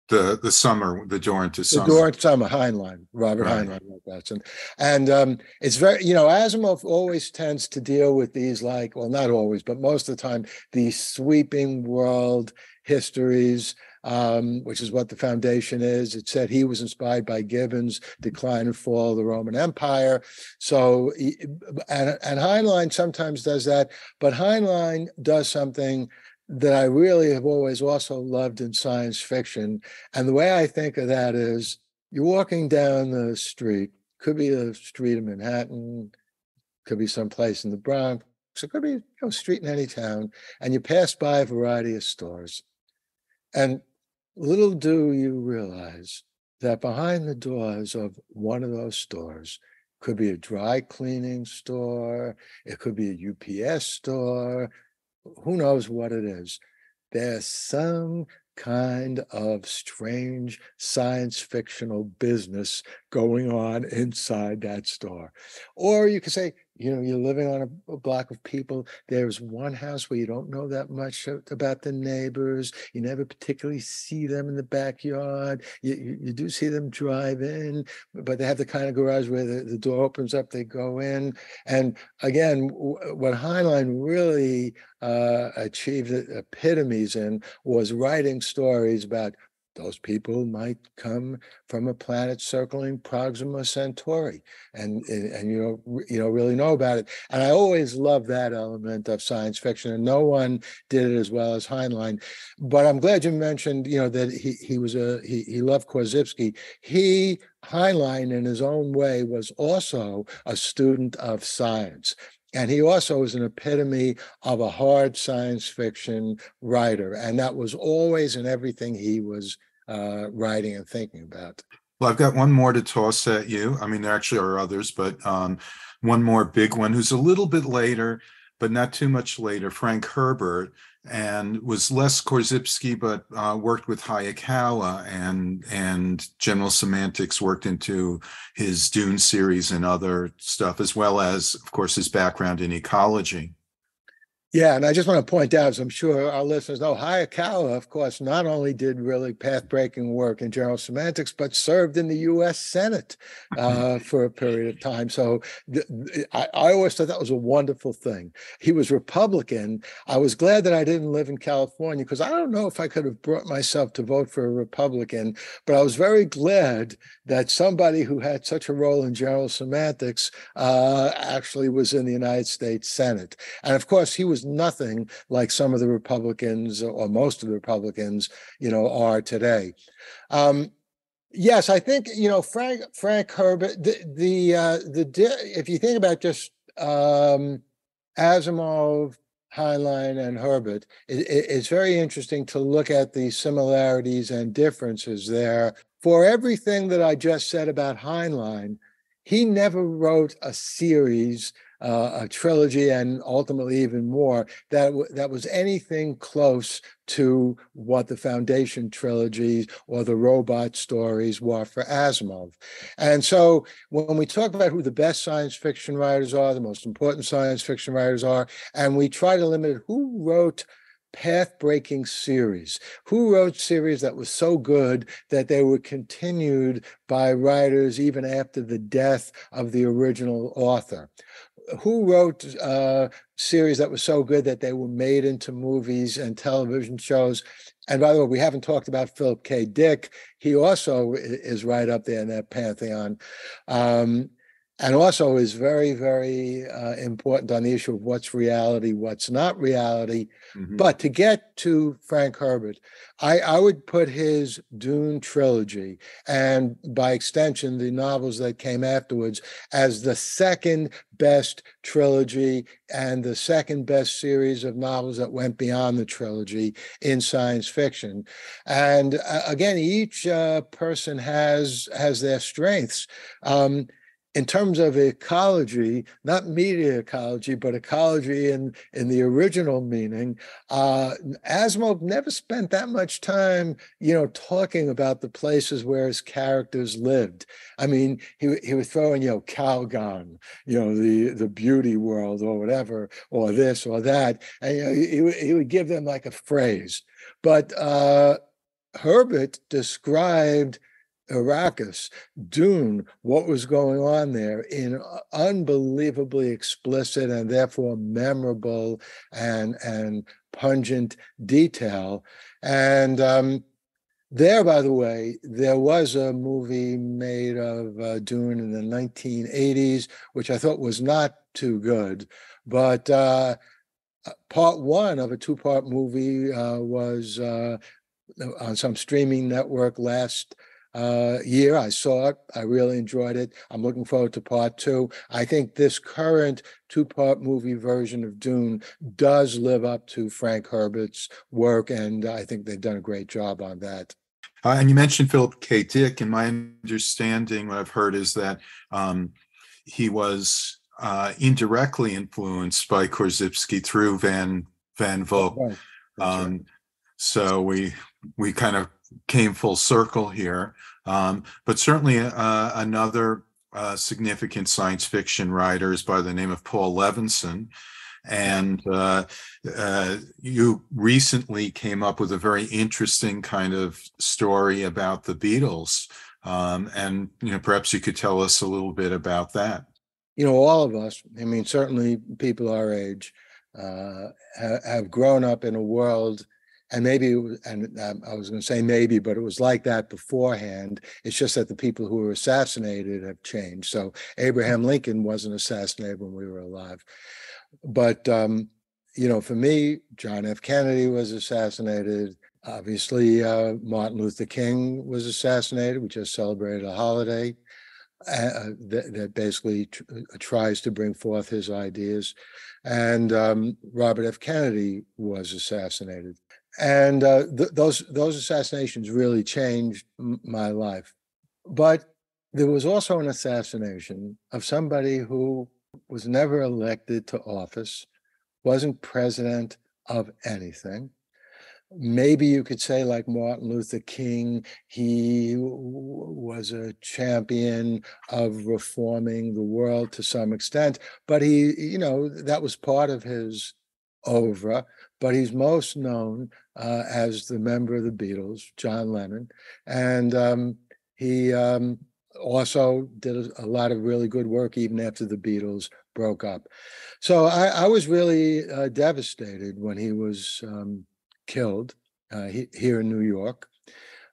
The the summer, the door into summer. The door into summer, Heinlein, Robert right. Heinlein wrote that. And, and um, it's very, you know, Asimov always tends to deal with these like, well, not always, but most of the time, these sweeping world histories, um, which is what the foundation is. It said he was inspired by Gibbon's Decline and Fall of the Roman Empire. So, and, and Heinlein sometimes does that, but Heinlein does something that I really have always also loved in science fiction. And the way I think of that is you're walking down the street, could be a street in Manhattan, could be someplace in the Bronx, it could be you know, street in any town, and you pass by a variety of stores. And little do you realize that behind the doors of one of those stores could be a dry cleaning store, it could be a UPS store, who knows what it is. There's some kind of strange science fictional business going on inside that store. Or you could say, you know you're living on a, a, block of people. There's one house where you don't know that much about the neighbors. You never particularly see them in the backyard. You, you, you do see them drive in but they have the kind of garage where the, the door opens up they go in. And again what heinlein really uh, achieved epitomes in was writing stories about those people might come from a planet circling Proxima Centauri, and eh, and you know you know really know about it. And I always love that element of science fiction, and no one did it as well as Heinlein. But I'm glad you mentioned you know that he he was a he he loved Korzybski. He Heinlein, in his own way, was also a student of science. And he also was an epitome of a hard science fiction writer. And that was always in everything he was uh, writing and thinking about. Well, I've got one more to toss at you. I mean, there actually are others, but um, one more big one who's a little bit later. but not too much later, Frank Herbert, and was less Korzybski, but uh, worked with Hayakawa and and General Semantics worked into his Dune series and other stuff, as well as, of course, his background in ecology. Yeah, and I just want to point out, as I'm sure our listeners know, Hayakawa, of course, not only did really path-breaking work in general semantics, but served in the U.S. Senate uh, for a period of time. So th- I, I, always thought that was a wonderful thing. He was Republican. I was glad that I didn't live in California because I don't know if I could have brought myself to vote for a Republican, but I was very glad that somebody who had such a role in general semantics uh, actually was in the United States Senate. And of course, he was nothing like some of the Republicans or most of the Republicans, you know, are today. Um, yes, I think you know Frank Frank Herbert. The the uh, the if you think about just um, Asimov, Heinlein, and Herbert, it, it, it's very interesting to look at the similarities and differences there. For everything that I just said about Heinlein, he never wrote a series uh, a trilogy and ultimately even more that that was anything close to what the foundation trilogies or the robot stories were for Asimov. And so when we talk about who the best science fiction writers are, the most important science fiction writers are, and we try to limit who wrote path breaking series. Who wrote series that was so good that they were continued by writers even after the death of the original author? Who wrote uh, series that was so good that they were made into movies and television shows? And by the way, we haven't talked about Philip K. Dick. He also is right up there in that pantheon. Um, and also is very, very uh, important on the issue of what's reality, what's not reality. Mm-hmm. But to get to Frank Herbert, I, I would put his Dune trilogy and by extension, the novels that came afterwards as the second best trilogy and the second best series of novels that went beyond the trilogy in science fiction. And uh, again, each uh, person has has their strengths. Um, in terms of ecology, not media ecology, but ecology in, in the original meaning, uh, Asimov never spent that much time, you know, talking about the places where his characters lived. I mean, he, he would throw in, you know, Kalgan, you know, the, the beauty world or whatever, or this or that. And you know, he, he would give them like a phrase. But uh, Herbert described Arrakis, Dune, what was going on there in unbelievably explicit and therefore memorable and and pungent detail. And um, there, by the way, there was a movie made of uh, Dune in the 1980s, which I thought was not too good, but. Uh, uh part one of a two-part movie uh, was uh, on some streaming network last uh, year. I saw it. I really enjoyed it. I'm looking forward to part two. I think this current two part movie version of Dune does live up to Frank Herbert's work, and I think they've done a great job on that. Uh, and you mentioned Philip K. Dick, and my understanding, what I've heard is that um, he was uh, indirectly influenced by Korzybski through Van Van Vogt. Right. Um, right. So we we kind of came full circle here. Um, but certainly uh, another uh, significant science fiction writer is by the name of Paul Levinson. And uh, uh, you recently came up with a very interesting kind of story about the Beatles. Um, and you know, perhaps you could tell us a little bit about that. You know, all of us, I mean, certainly people our age, uh, have grown up in a world and maybe and um, i was going to say maybe but it was like that beforehand. It's just that the people who were assassinated have changed. So abraham lincoln wasn't assassinated when we were alive. But um, you know for me john f. Kennedy was assassinated. Obviously uh, martin luther king was assassinated. We just celebrated a holiday uh, that, that, basically tr- uh, tries to bring forth his ideas. And um, robert f. Kennedy was assassinated and uh, th- those those assassinations really changed m- my life. But there was also an assassination of somebody who was never elected to office, wasn't president of anything. Maybe you could say, like Martin Luther King, he was a champion of reforming the world to some extent, but he, you know, that was part of his oeuvre. But he's most known uh, as the member of the Beatles, John Lennon, and um, he um, also did a, lot of really good work even after the Beatles broke up. So I, I was really uh, devastated when he was um, killed uh, he, here in New York.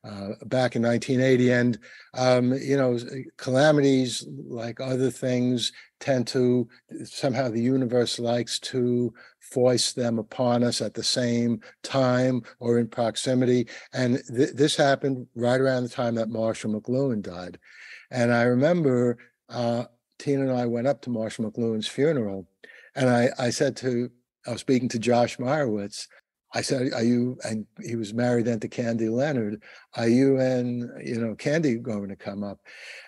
Uh, back in 1980. And, um, you know, calamities like other things tend to somehow the universe likes to foist them upon us at the same time or in proximity. And th- this happened right around the time that Marshall McLuhan died. And I remember uh, Tina and I went up to Marshall McLuhan's funeral. And I, I said to, I was speaking to Josh Meyrowitz, I said, "Are you?" And he was married then to Candy Leonard. Are you and you know Candy going to come up?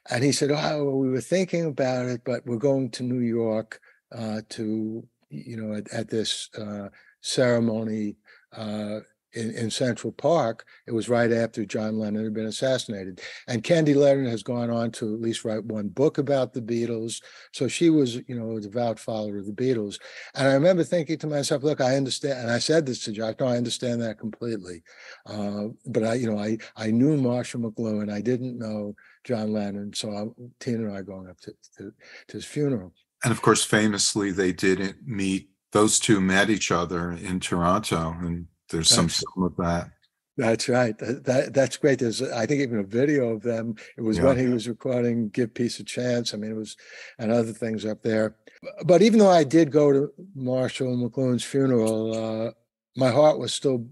And he said, "Oh, well, we were thinking about it, but we're going to New York uh, to you know at, at this uh, ceremony uh, in, in Central Park. It was right after John Lennon had been assassinated. And Candy Leonard has gone on to at least write one book about the Beatles. So she was, you know, a devout follower of the Beatles. And I remember thinking to myself, look, I understand. And I said this to Josh, no, I understand that completely. Uh, but I, you know, I, I knew Marshall McLuhan. I didn't know John Lennon. So I, Tina and I going up to, to, to his funeral. And of course, famously, they didn't meet. Those two met each other in Toronto, and there's some film of that. That's right. That, that, that's great. There's I think even a video of them. It was yeah. when he was recording "Give Peace a Chance." I mean, it was and other things up there. But even though I did go to Marshall McLuhan's funeral, uh, my heart was still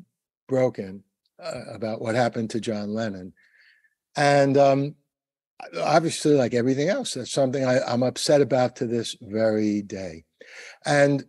broken uh, about what happened to John Lennon, and um, obviously, like everything else, that's something I, I'm upset about to this very day. And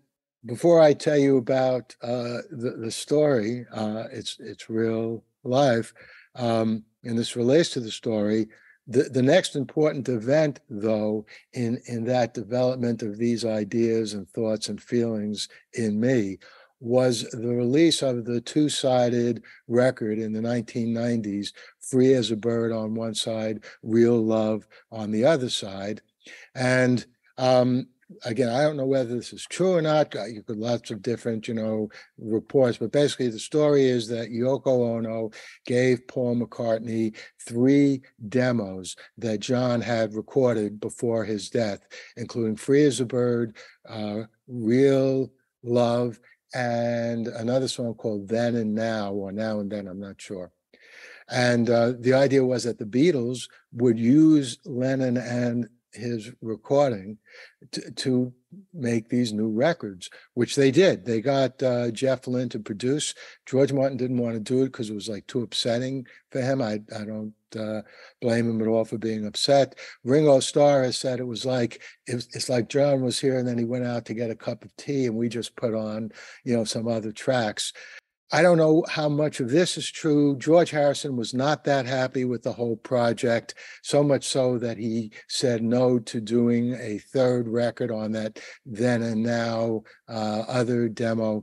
before I tell you about uh, the, the story, uh, it's it's real life, um, and this relates to the story. The, the next important event, though, in, in that development of these ideas and thoughts and feelings in me was the release of the two sided record in the 1990s Free as a Bird on one side, Real Love on the other side. And um, again, I don't know whether this is true or not. You could lots of different, you know, reports, but basically the story is that Yoko Ono gave Paul McCartney three demos that John had recorded before his death, including "Free as a Bird," uh, "Real Love," and another song called "Then and Now" or "Now and Then." I'm not sure. And uh, the idea was that the Beatles would use Lennon and his recording to, to, make these new records, which they did. They got uh, Jeff Lynne to produce. George Martin didn't want to do it because it was like too upsetting for him. I, I don't uh, blame him at all for being upset. Ringo Starr has said it was like it it's like John was here and then he went out to get a cup of tea and we just put on you know some other tracks. I don't know how much of this is true. George Harrison was not that happy with the whole project, so much so that he said no to doing a third record on that then and now uh, other demo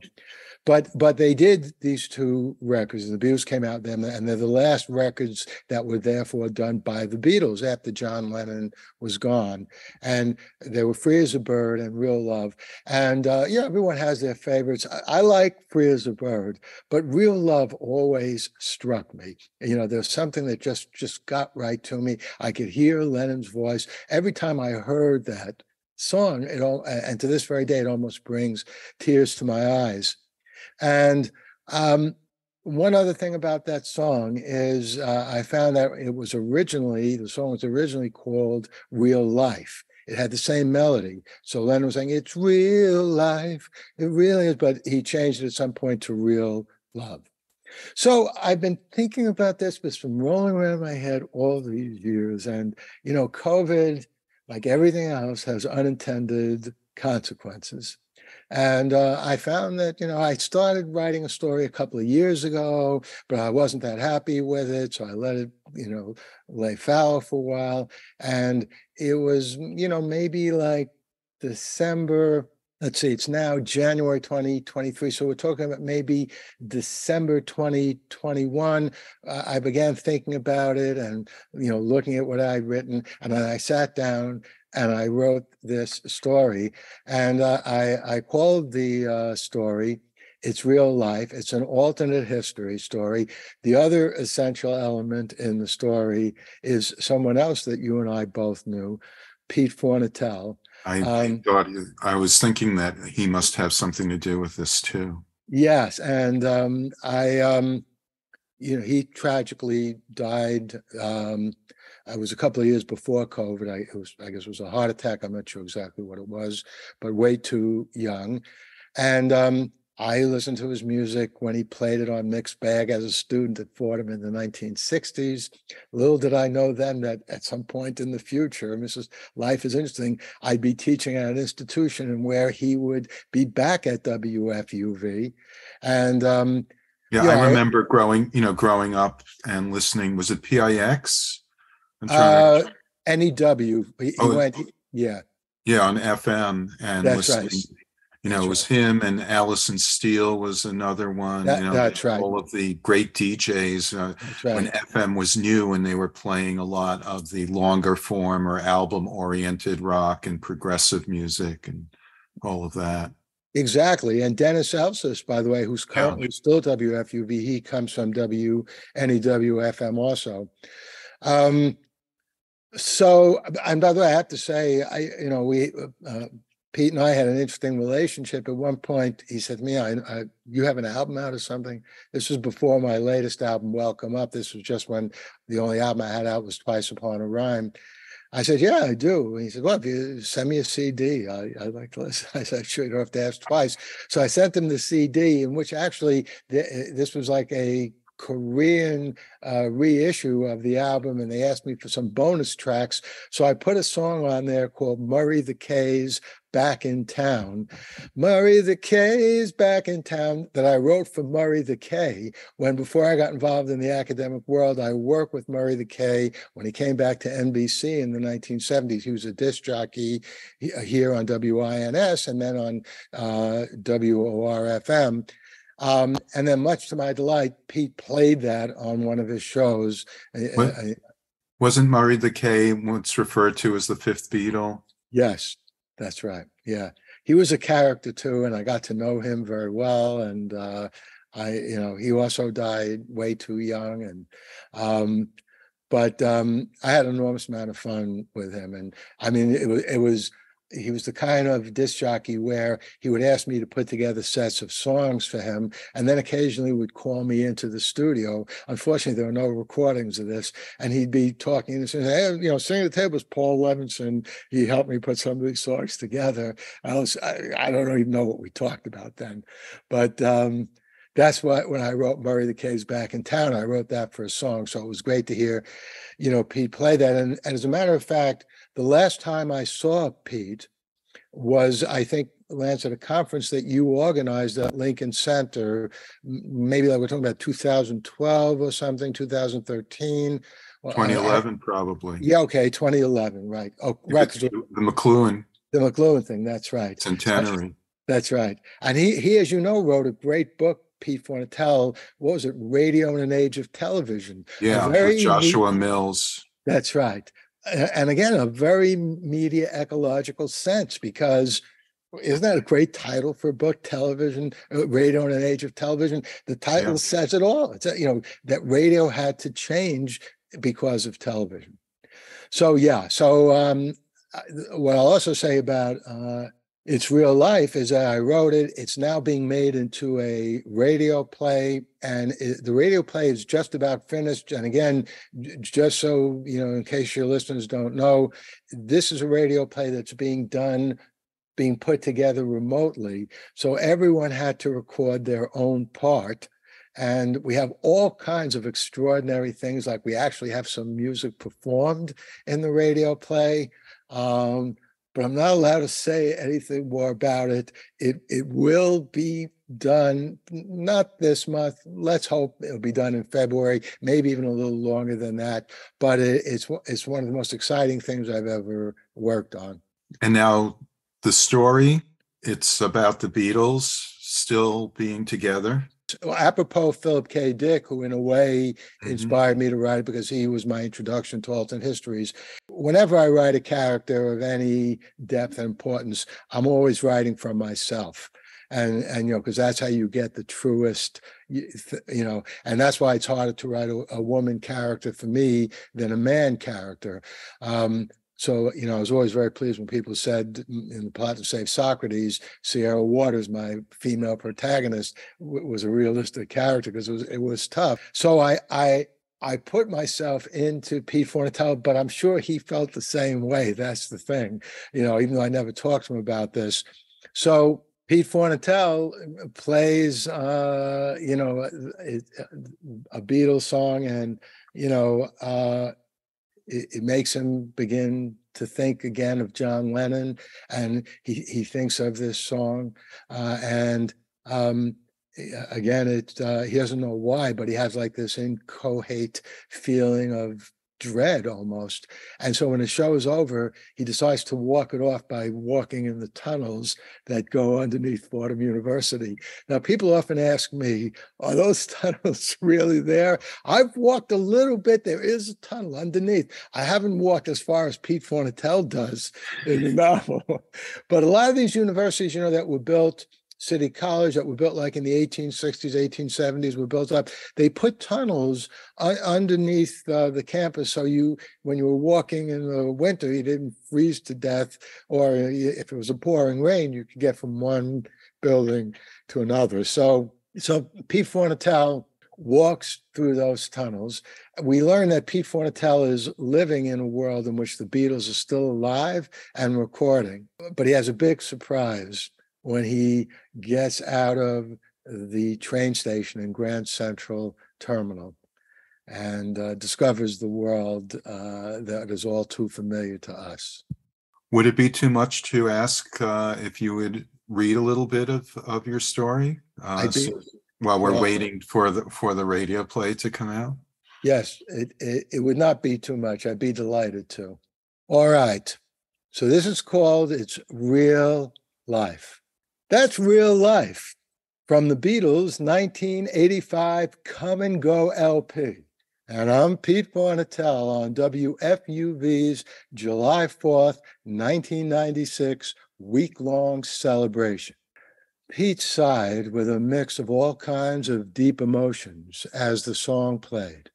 but but they did these two records. The Beatles came out then, and they're the last records that were therefore done by the Beatles after John Lennon was gone. And they were Free as a Bird and Real Love. And uh, yeah, everyone has their favorites. I, I like Free as a Bird, but Real Love always struck me. You know, there's something that just just got right to me. I could hear Lennon's voice every time I heard that song. It all, and to this very day, it almost brings tears to my eyes. And um, one other thing about that song is uh, I found that it was originally, the song was originally called Real Life. It had the same melody. So Lennon was saying, It's real life. It really is. But he changed it at some point to Real Love. So I've been thinking about this, but it's been rolling around in my head all these years. And, you know, COVID, like everything else, has unintended consequences. And uh, I found that, you know, I started writing a story a couple of years ago, but I wasn't that happy with it. So I let it, you know, lay fallow for a while. And it was, you know, maybe like December let's see, it's now January 2023. So we're talking about maybe December 2021. Uh, I began thinking about it and, you know, looking at what I'd written. And then I sat down and I wrote this story. And uh, I, I called the uh, story it's real life. It's an alternate history story. The other essential element in the story is someone else that you and I both knew, Pete Fornatale, I um, thought I was thinking that he must have something to do with this too. Yes, and um, I, um, you know, he tragically died. I was a couple of years before COVID. I it was, I guess, it was a heart attack. I'm not sure exactly what it was, but way too young. And um, I listened to his music when he played it on Mixed Bag as a student at Fordham in the 1960s. Little did I know then that at some point in the future, Mrs. Life is interesting, I'd be teaching at an institution and where he would be back at WFUV. And um, yeah, I remember growing, you know, growing up and listening. Was it PIX? Uh, to... NEW. He, oh, he went, yeah. Yeah, on FM and That's listening. Right you know, it was him and Alison Steele was another one. That, you know, that's right. All of the great DJs uh, right. when FM was new and they were playing a lot of the longer form or album oriented rock and progressive music and all of that. Exactly. And Dennis Elsas, by the way, who's currently yeah. still WFUV, he comes from WNEWFM also. Um, so, and by the way, I have to say, I, you know, we, uh, Pete and I had an interesting relationship. At one point, he said to me, I, I, You have an album out or something? This was before my latest album, Welcome Up. This was just when the only album I had out was Twice Upon a Rhyme. I said, Yeah, I do. And he said, Well, if you send me a CD, I, would like to listen. I said, Sure, you don't have to ask twice. So I sent him the CD, in which actually this was like a Korean uh, reissue of the album, and they asked me for some bonus tracks. So I put a song on there called Murray the K's Back in Town. Murray the K's Back in Town that I wrote for Murray the K when before I got involved in the academic world, I worked with Murray the K when he came back to NBC in the 1970s. He was a disc jockey uh, here on WINS and then on uh, WORFM. Um, and then, much to my delight, Pete played that on one of his shows. What? Wasn't Murray the K once referred to as the fifth Beatle? Yes, that's right. Yeah, he was a character too, and I got to know him very well. And uh, I, you know, he also died way too young, and um, but um, I had an enormous amount of fun with him. And I mean, it was it was he was the kind of disc jockey where he would ask me to put together sets of songs for him and then occasionally would call me into the studio unfortunately there were no recordings of this and he'd be talking and saying hey you know singing at the table was paul levinson he helped me put some of these songs together i was i, I don't even know what we talked about then but um that's what when I wrote Murray the K's back in town, I wrote that for a song. So it was great to hear, you know, Pete play that. And, and as a matter of fact, the last time I saw Pete was, I think, Lance, at a conference that you organized at Lincoln Center. Maybe like we're talking about 2012 or something, 2013. 2011, probably. Yeah, okay, 2011, right. Oh, right. The McLuhan. The McLuhan thing, that's right. Centenary. That's right. And he, he, as you know, wrote a great book, Pete Fornatale. What was it? Radio in an Age of Television. Yeah, with Joshua Mills. That's right and again, a very media ecological sense because isn't that a great title for a book? Television, uh, radio in an age of television. The title yeah. says it all. It's you know that radio had to change because of television. So yeah. So um, what I'll also say about uh, it's real life is that I wrote it. It's now being made into a radio play, and it, the radio play is just about finished. And again, just so you know, in case your listeners don't know, this is a radio play that's being done, being put together remotely. So everyone had to record their own part. And we have all kinds of extraordinary things, like we actually have some music performed in the radio play. Um, but I'm not allowed to say anything more about it. It it will be done not this month. Let's hope it'll be done in February, maybe even a little longer than that. But it, it's it's one of the most exciting things I've ever worked on. And now the story it's about the Beatles still being together. Apropos Philip K. Dick, who in a way mm-hmm. inspired me to write because he was my introduction to alternate histories. Whenever I write a character of any depth and importance, I'm always writing from myself and and you know because that's how you get the truest you know and that's why it's harder to write a, a woman character for me than a man character um, so, you know, I was always very pleased when people said in the plot to save Socrates, Sierra Waters, my female protagonist, w- was a realistic character because it was it was tough. So I I I put myself into Pete Fornatale, but I'm sure he felt the same way. That's the thing, you know, even though I never talked to him about this. So Pete Fornatale uh, plays, uh, you know, a Beatles song, and you know, uh, it, it, makes him begin to think again of John Lennon, and he he thinks of this song, uh, and um, again, it uh, he doesn't know why, but he has like this inchoate feeling of dread almost. And so when the show is over, he decides to walk it off by walking in the tunnels that go underneath Fordham University. Now, people often ask me, are those tunnels really there? I've walked a little bit. There is a tunnel underneath. I haven't walked as far as Pete Fornatale does in the novel. but a lot of these universities, you know, that were built City College that were built like in the 1860s, 1870s were built up. They put tunnels underneath uh, the campus so you, when you were walking in the winter, you didn't freeze to death, or if it was a pouring rain, you could get from one building to another. So, so Pete Fornatale walks through those tunnels. We learn that Pete Fornatale is living in a world in which the Beatles are still alive and recording, but he has a big surprise when he gets out of the train station in Grand Central Terminal and uh, discovers the world uh, that is all too familiar to us. Would it be too much to ask uh, if you would read a little bit of, of your story uh, so, while we're well, waiting for the for the radio play to come out? Yes, it, it, it would not be too much. I'd be delighted to. All right. So this is called It's Real Life. That's real life from the Beatles' 1985 Come and Go LP. And I'm Pete Fornatale on WFUV's July 4th, 1996 week long celebration. Pete sighed with a mix of all kinds of deep emotions as the song played.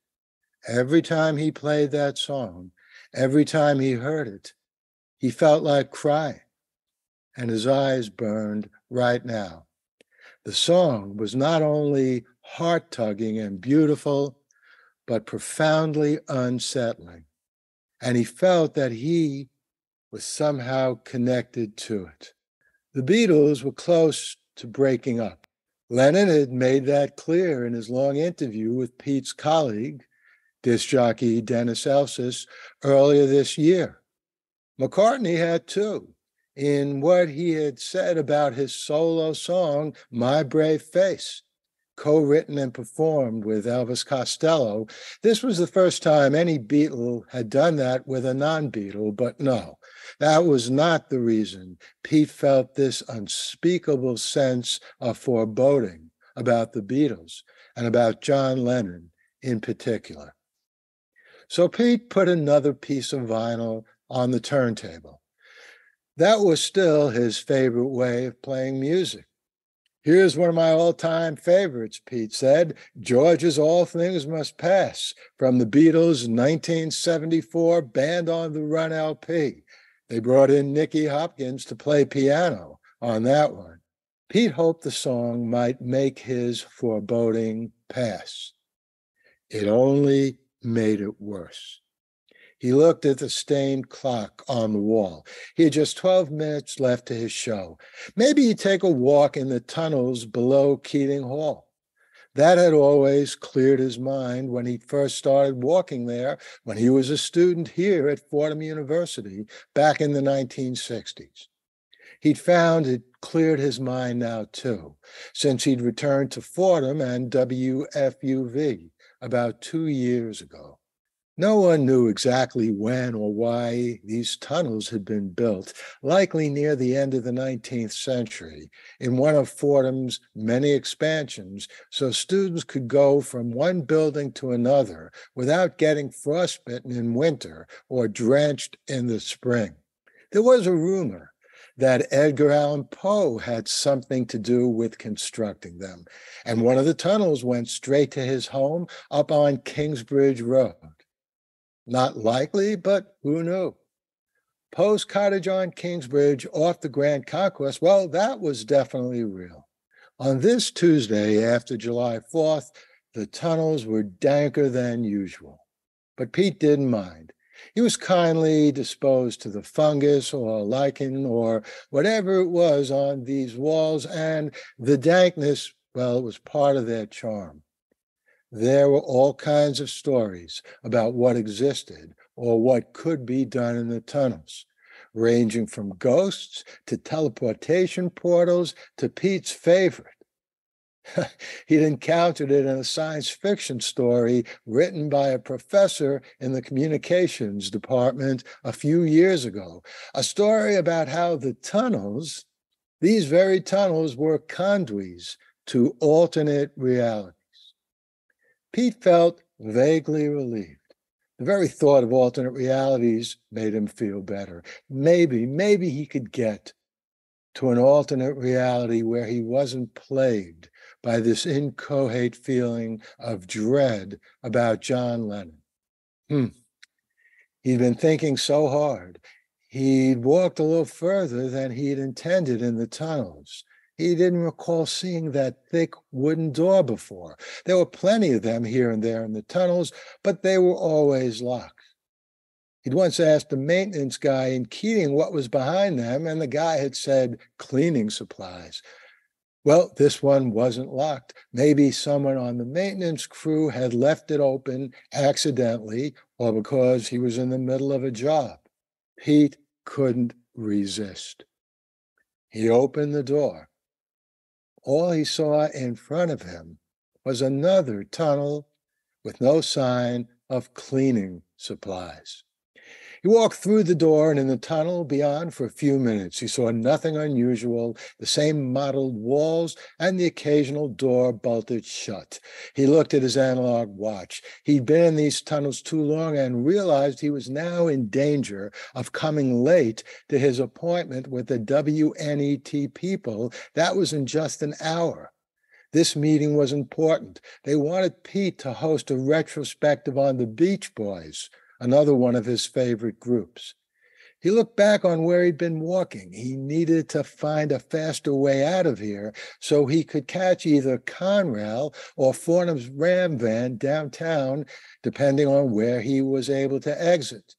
Every time he played that song, every time he heard it, he felt like crying, and his eyes burned right now. The song was not only heart tugging and beautiful, but profoundly unsettling. And he felt that he was somehow connected to it. The Beatles were close to breaking up. Lennon had made that clear in his long interview with Pete's colleague, disc jockey Dennis Elsas, earlier this year. McCartney had too in what he had said about his solo song, My Brave Face, co written and performed with Elvis Costello. This was the first time any Beatle had done that with a non Beatle, but no, that was not the reason Pete felt this unspeakable sense of foreboding about the Beatles and about John Lennon in particular. So Pete put another piece of vinyl on the turntable that was still his favorite way of playing music. Here's one of my all time favorites, Pete said George's All Things Must Pass from the Beatles' 1974 Band on the Run LP. They brought in Nicky Hopkins to play piano on that one. Pete hoped the song might make his foreboding pass. It only made it worse. He looked at the stained clock on the wall. He had just 12 minutes left to his show. Maybe he'd take a walk in the tunnels below Keating Hall. That had always cleared his mind when he first started walking there when he was a student here at Fordham University back in the 1960s. He'd found it cleared his mind now too, since he'd returned to Fordham and WFUV about two years ago. No one knew exactly when or why these tunnels had been built, likely near the end of the 19th century, in one of Fordham's many expansions, so students could go from one building to another without getting frostbitten in winter or drenched in the spring. There was a rumor that Edgar Allan Poe had something to do with constructing them, and one of the tunnels went straight to his home up on Kingsbridge Road. Not likely, but who knew? Poe's cottage on Kingsbridge off the Grand Concourse, well, that was definitely real. On this Tuesday after July 4th, the tunnels were danker than usual. But Pete didn't mind. He was kindly disposed to the fungus or lichen or whatever it was on these walls, and the dankness, well, it was part of their charm. There were all kinds of stories about what existed or what could be done in the tunnels, ranging from ghosts to teleportation portals to Pete's favorite. He'd encountered it in a science fiction story written by a professor in the communications department a few years ago, a story about how the tunnels, these very tunnels, were conduits to alternate reality. Pete felt vaguely relieved. The very thought of alternate realities made him feel better. Maybe, maybe he could get to an alternate reality where he wasn't plagued by this inchoate feeling of dread about John Lennon. Hmm. He'd been thinking so hard. He'd walked a little further than he'd intended in the tunnels. He didn't recall seeing that thick wooden door before. There were plenty of them here and there in the tunnels, but they were always locked. He'd once asked the maintenance guy in Keating what was behind them, and the guy had said cleaning supplies. Well, this one wasn't locked. Maybe someone on the maintenance crew had left it open accidentally or because he was in the middle of a job. Pete couldn't resist. He opened the door all he saw in front of him was another tunnel with no sign of cleaning supplies. He walked through the door and in the tunnel beyond for a few minutes. He saw nothing unusual, the same mottled walls and the occasional door bolted shut. He looked at his analog watch. He'd been in these tunnels too long and realized he was now in danger of coming late to his appointment with the WNET people. That was in just an hour. This meeting was important. They wanted Pete to host a retrospective on the Beach Boys another one of his favorite groups. He looked back on where he'd been walking. He needed to find a faster way out of here so he could catch either Conrail or Fordham's Ram van downtown, depending on where he was able to exit.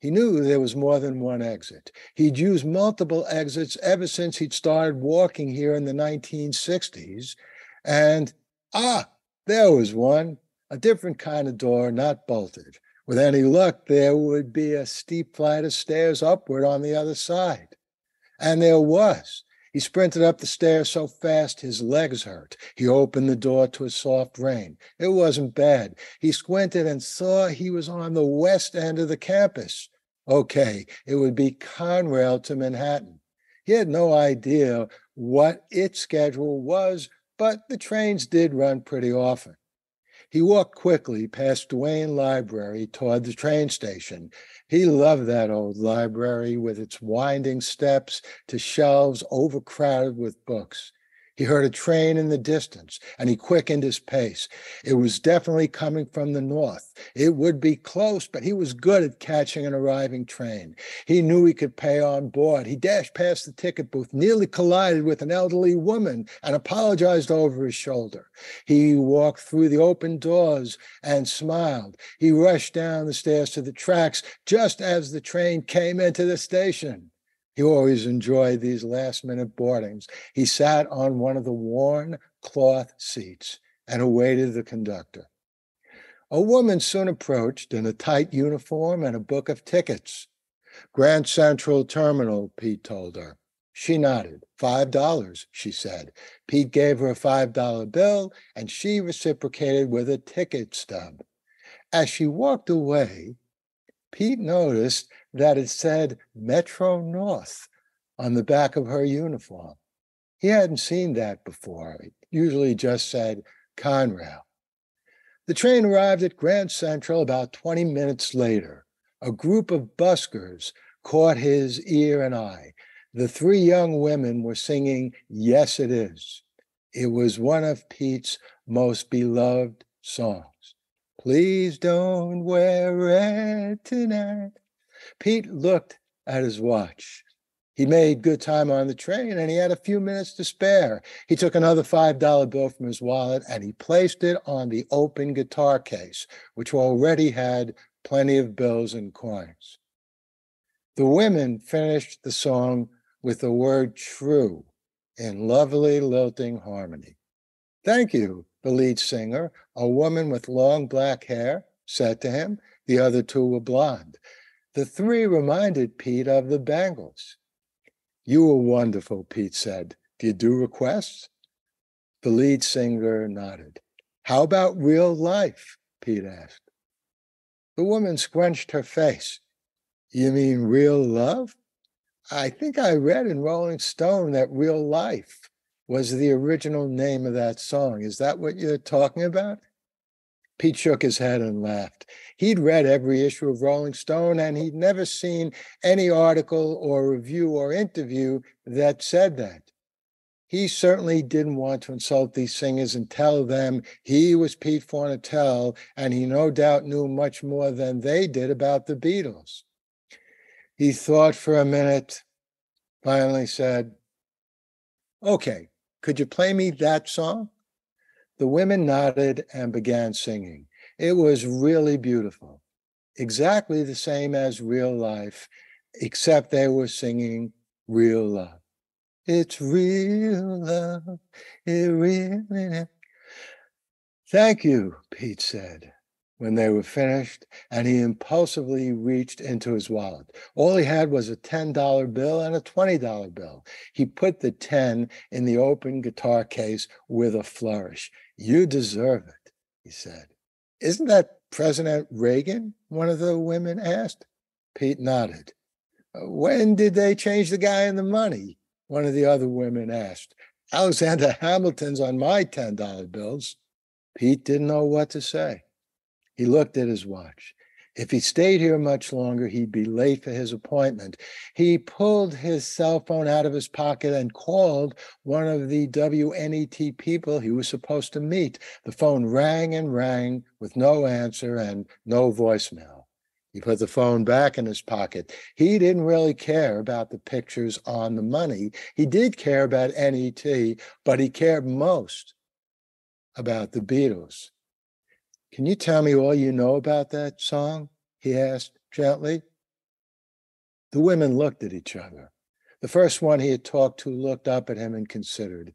He knew there was more than one exit. He'd used multiple exits ever since he'd started walking here in the 1960s. And ah, there was one, a different kind of door, not bolted. With any luck, there would be a steep flight of stairs upward on the other side. And there was. He sprinted up the stairs so fast his legs hurt. He opened the door to a soft rain. It wasn't bad. He squinted and saw he was on the west end of the campus. Okay, it would be Conrail to Manhattan. He had no idea what its schedule was, but the trains did run pretty often. He walked quickly past Duane Library toward the train station. He loved that old library with its winding steps to shelves overcrowded with books. He heard a train in the distance and he quickened his pace. It was definitely coming from the north. It would be close, but he was good at catching an arriving train. He knew he could pay on board. He dashed past the ticket booth, nearly collided with an elderly woman, and apologized over his shoulder. He walked through the open doors and smiled. He rushed down the stairs to the tracks just as the train came into the station. He always enjoyed these last minute boardings. He sat on one of the worn cloth seats and awaited the conductor. A woman soon approached in a tight uniform and a book of tickets. Grand Central Terminal, Pete told her. She nodded. Five dollars, she said. Pete gave her a five dollar bill and she reciprocated with a ticket stub. As she walked away, Pete noticed that it said Metro North on the back of her uniform. He hadn't seen that before. It usually just said Conrail. The train arrived at Grand Central about 20 minutes later. A group of buskers caught his ear and eye. The three young women were singing Yes, It Is. It was one of Pete's most beloved songs. Please don't wear red tonight. Pete looked at his watch. He made good time on the train and he had a few minutes to spare. He took another $5 bill from his wallet and he placed it on the open guitar case, which already had plenty of bills and coins. The women finished the song with the word true in lovely lilting harmony. Thank you, the lead singer, a woman with long black hair, said to him. The other two were blonde. The three reminded Pete of the Bangles. You were wonderful, Pete said. Do you do requests? The lead singer nodded. How about real life? Pete asked. The woman scrunched her face. You mean real love? I think I read in Rolling Stone that real life was the original name of that song. Is that what you're talking about? Pete shook his head and laughed. He'd read every issue of Rolling Stone and he'd never seen any article or review or interview that said that. He certainly didn't want to insult these singers and tell them he was Pete Fornatale, and he no doubt knew much more than they did about the Beatles. He thought for a minute, finally said, Okay, could you play me that song? The women nodded and began singing. It was really beautiful, exactly the same as real life, except they were singing real love. It's real love. It really. Thank you, Pete said when they were finished, and he impulsively reached into his wallet. All he had was a $10 bill and a $20 bill. He put the 10 in the open guitar case with a flourish. You deserve it, he said. Isn't that President Reagan? One of the women asked. Pete nodded. Uh, when did they change the guy in the money? One of the other women asked. Alexander Hamilton's on my $10 bills. Pete didn't know what to say. He looked at his watch. If he stayed here much longer, he'd be late for his appointment. He pulled his cell phone out of his pocket and called one of the WNET people he was supposed to meet. The phone rang and rang with no answer and no voicemail. He put the phone back in his pocket. He didn't really care about the pictures on the money. He did care about NET, but he cared most about the Beatles. Can you tell me all you know about that song? He asked gently. The women looked at each other. The first one he had talked to looked up at him and considered.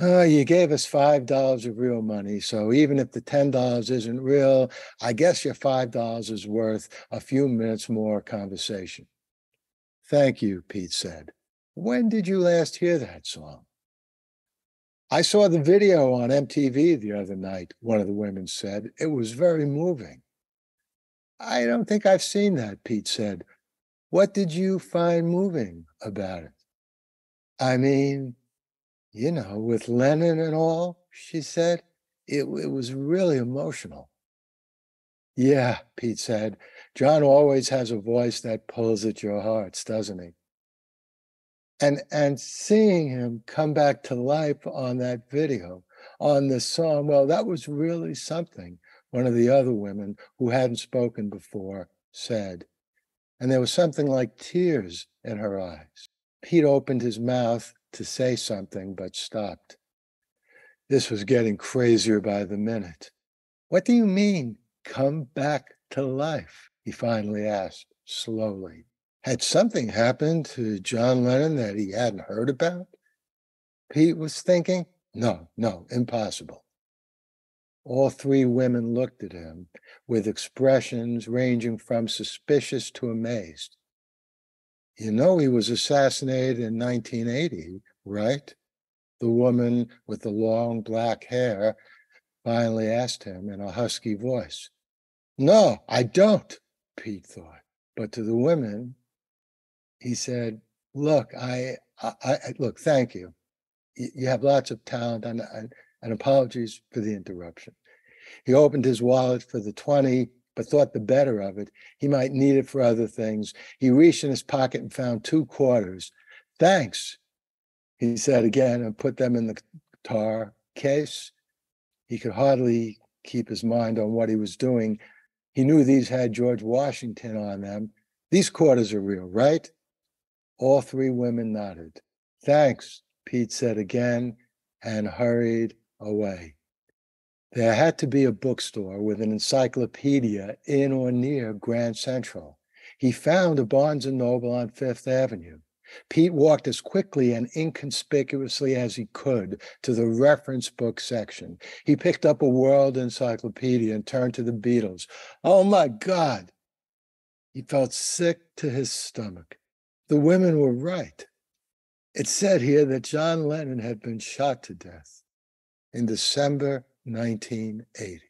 Oh, you gave us $5 of real money. So even if the $10 isn't real, I guess your $5 is worth a few minutes more conversation. Thank you, Pete said. When did you last hear that song? I saw the video on MTV the other night, one of the women said. It was very moving. I don't think I've seen that, Pete said. What did you find moving about it? I mean, you know, with Lennon and all, she said, it, it was really emotional. Yeah, Pete said. John always has a voice that pulls at your hearts, doesn't he? And and seeing him come back to life on that video on the song well that was really something one of the other women who hadn't spoken before said. And there was something like tears in her eyes. Pete opened his mouth to say something but stopped. This was getting crazier by the minute. What do you mean come back to life? he finally asked slowly had something happened to John Lennon that he hadn't heard about? Pete was thinking, no, no, impossible. All three women looked at him with expressions ranging from suspicious to amazed. You know, he was assassinated in 1980, right? The woman with the long black hair finally asked him in a husky voice. No, I don't, Pete thought. But to the women, he said, Look, I, I, I look, thank you. You have lots of talent, and, and, apologies for the interruption. He opened his wallet for the 20, but thought the better of it. He might need it for other things. He reached in his pocket and found two quarters. Thanks, he said again, and put them in the guitar case. He could hardly keep his mind on what he was doing. He knew these had George Washington on them. These quarters are real, right? All three women nodded. Thanks, Pete said again and hurried away. There had to be a bookstore with an encyclopedia in or near Grand Central. He found a Barnes and Noble on Fifth Avenue. Pete walked as quickly and inconspicuously as he could to the reference book section. He picked up a world encyclopedia and turned to the Beatles. Oh my God! He felt sick to his stomach. The women were right. It said here that John Lennon had been shot to death in December 1980.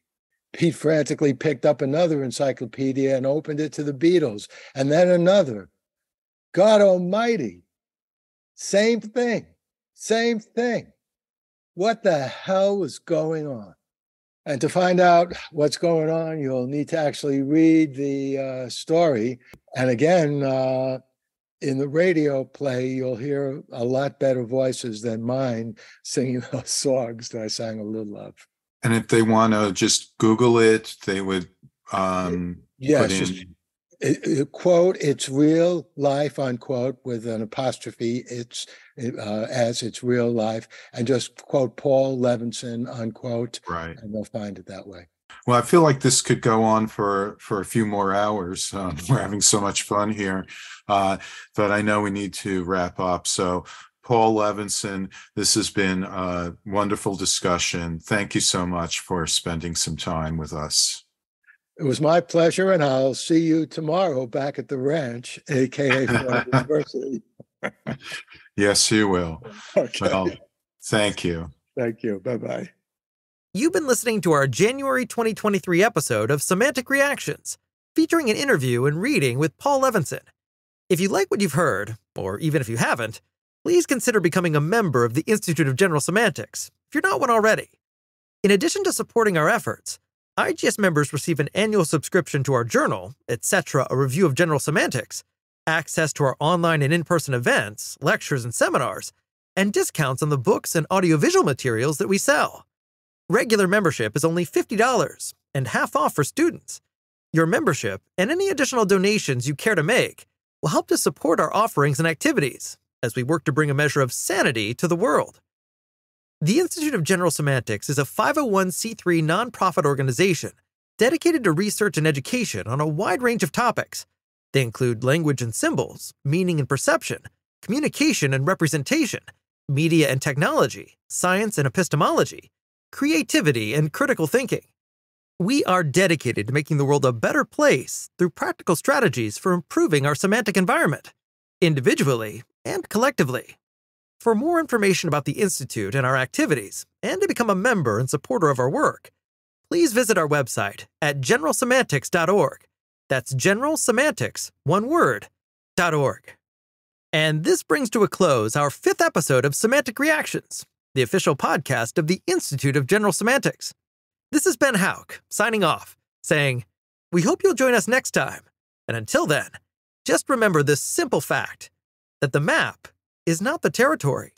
Pete frantically picked up another encyclopedia and opened it to the Beatles, and then another. God Almighty. Same thing. Same thing. What the hell was going on? And to find out what's going on, you'll need to actually read the uh, story. And again, uh, in the radio play, you'll hear a lot better voices than mine singing those songs that I sang a little of. And if they want to just Google it, they would um, yes, just it, it, quote it's real life unquote with an apostrophe it's uh, as it's real life and just quote paul levinson unquote right and they'll find it that way well i feel like this could go on for for a few more hours uh, we're having so much fun here uh, but i know we need to wrap up so Paul Levinson, this has been a wonderful discussion. Thank you so much for spending some time with us. It was my pleasure, and I'll see you tomorrow back at the ranch, aka University. yes, you will. Okay. Well, thank you. Thank you. Bye bye. You've been listening to our January 2023 episode of Semantic Reactions, featuring an interview and reading with Paul Levinson. If you like what you've heard, or even if you haven't, please consider becoming a member of the Institute of General Semantics if you're not one already. In addition to supporting our efforts, IGS members receive an annual subscription to our journal, etc., a review of general semantics, access to our online and in person events, lectures, and seminars, and discounts on the books and audiovisual materials that we sell. Regular membership is only $50 and half off for students. Your membership and any additional donations you care to make will help to support our offerings and activities as we work to bring a measure of sanity to the world. The Institute of General Semantics is a 501c3 nonprofit organization dedicated to research and education on a wide range of topics. They include language and symbols, meaning and perception, communication and representation, media and technology, science and epistemology, creativity and critical thinking. We are dedicated to making the world a better place through practical strategies for improving our semantic environment, individually and collectively. For more information about the Institute and our activities, and to become a member and supporter of our work, please visit our website at generalsemantics.org. That's generalsemantics, one word, .org. And this brings to a close our fifth episode of Semantic Reactions, the official podcast of the Institute of General Semantics. This is Ben Hauk, signing off, saying, We hope you'll join us next time. And until then, just remember this simple fact that the map is not the territory.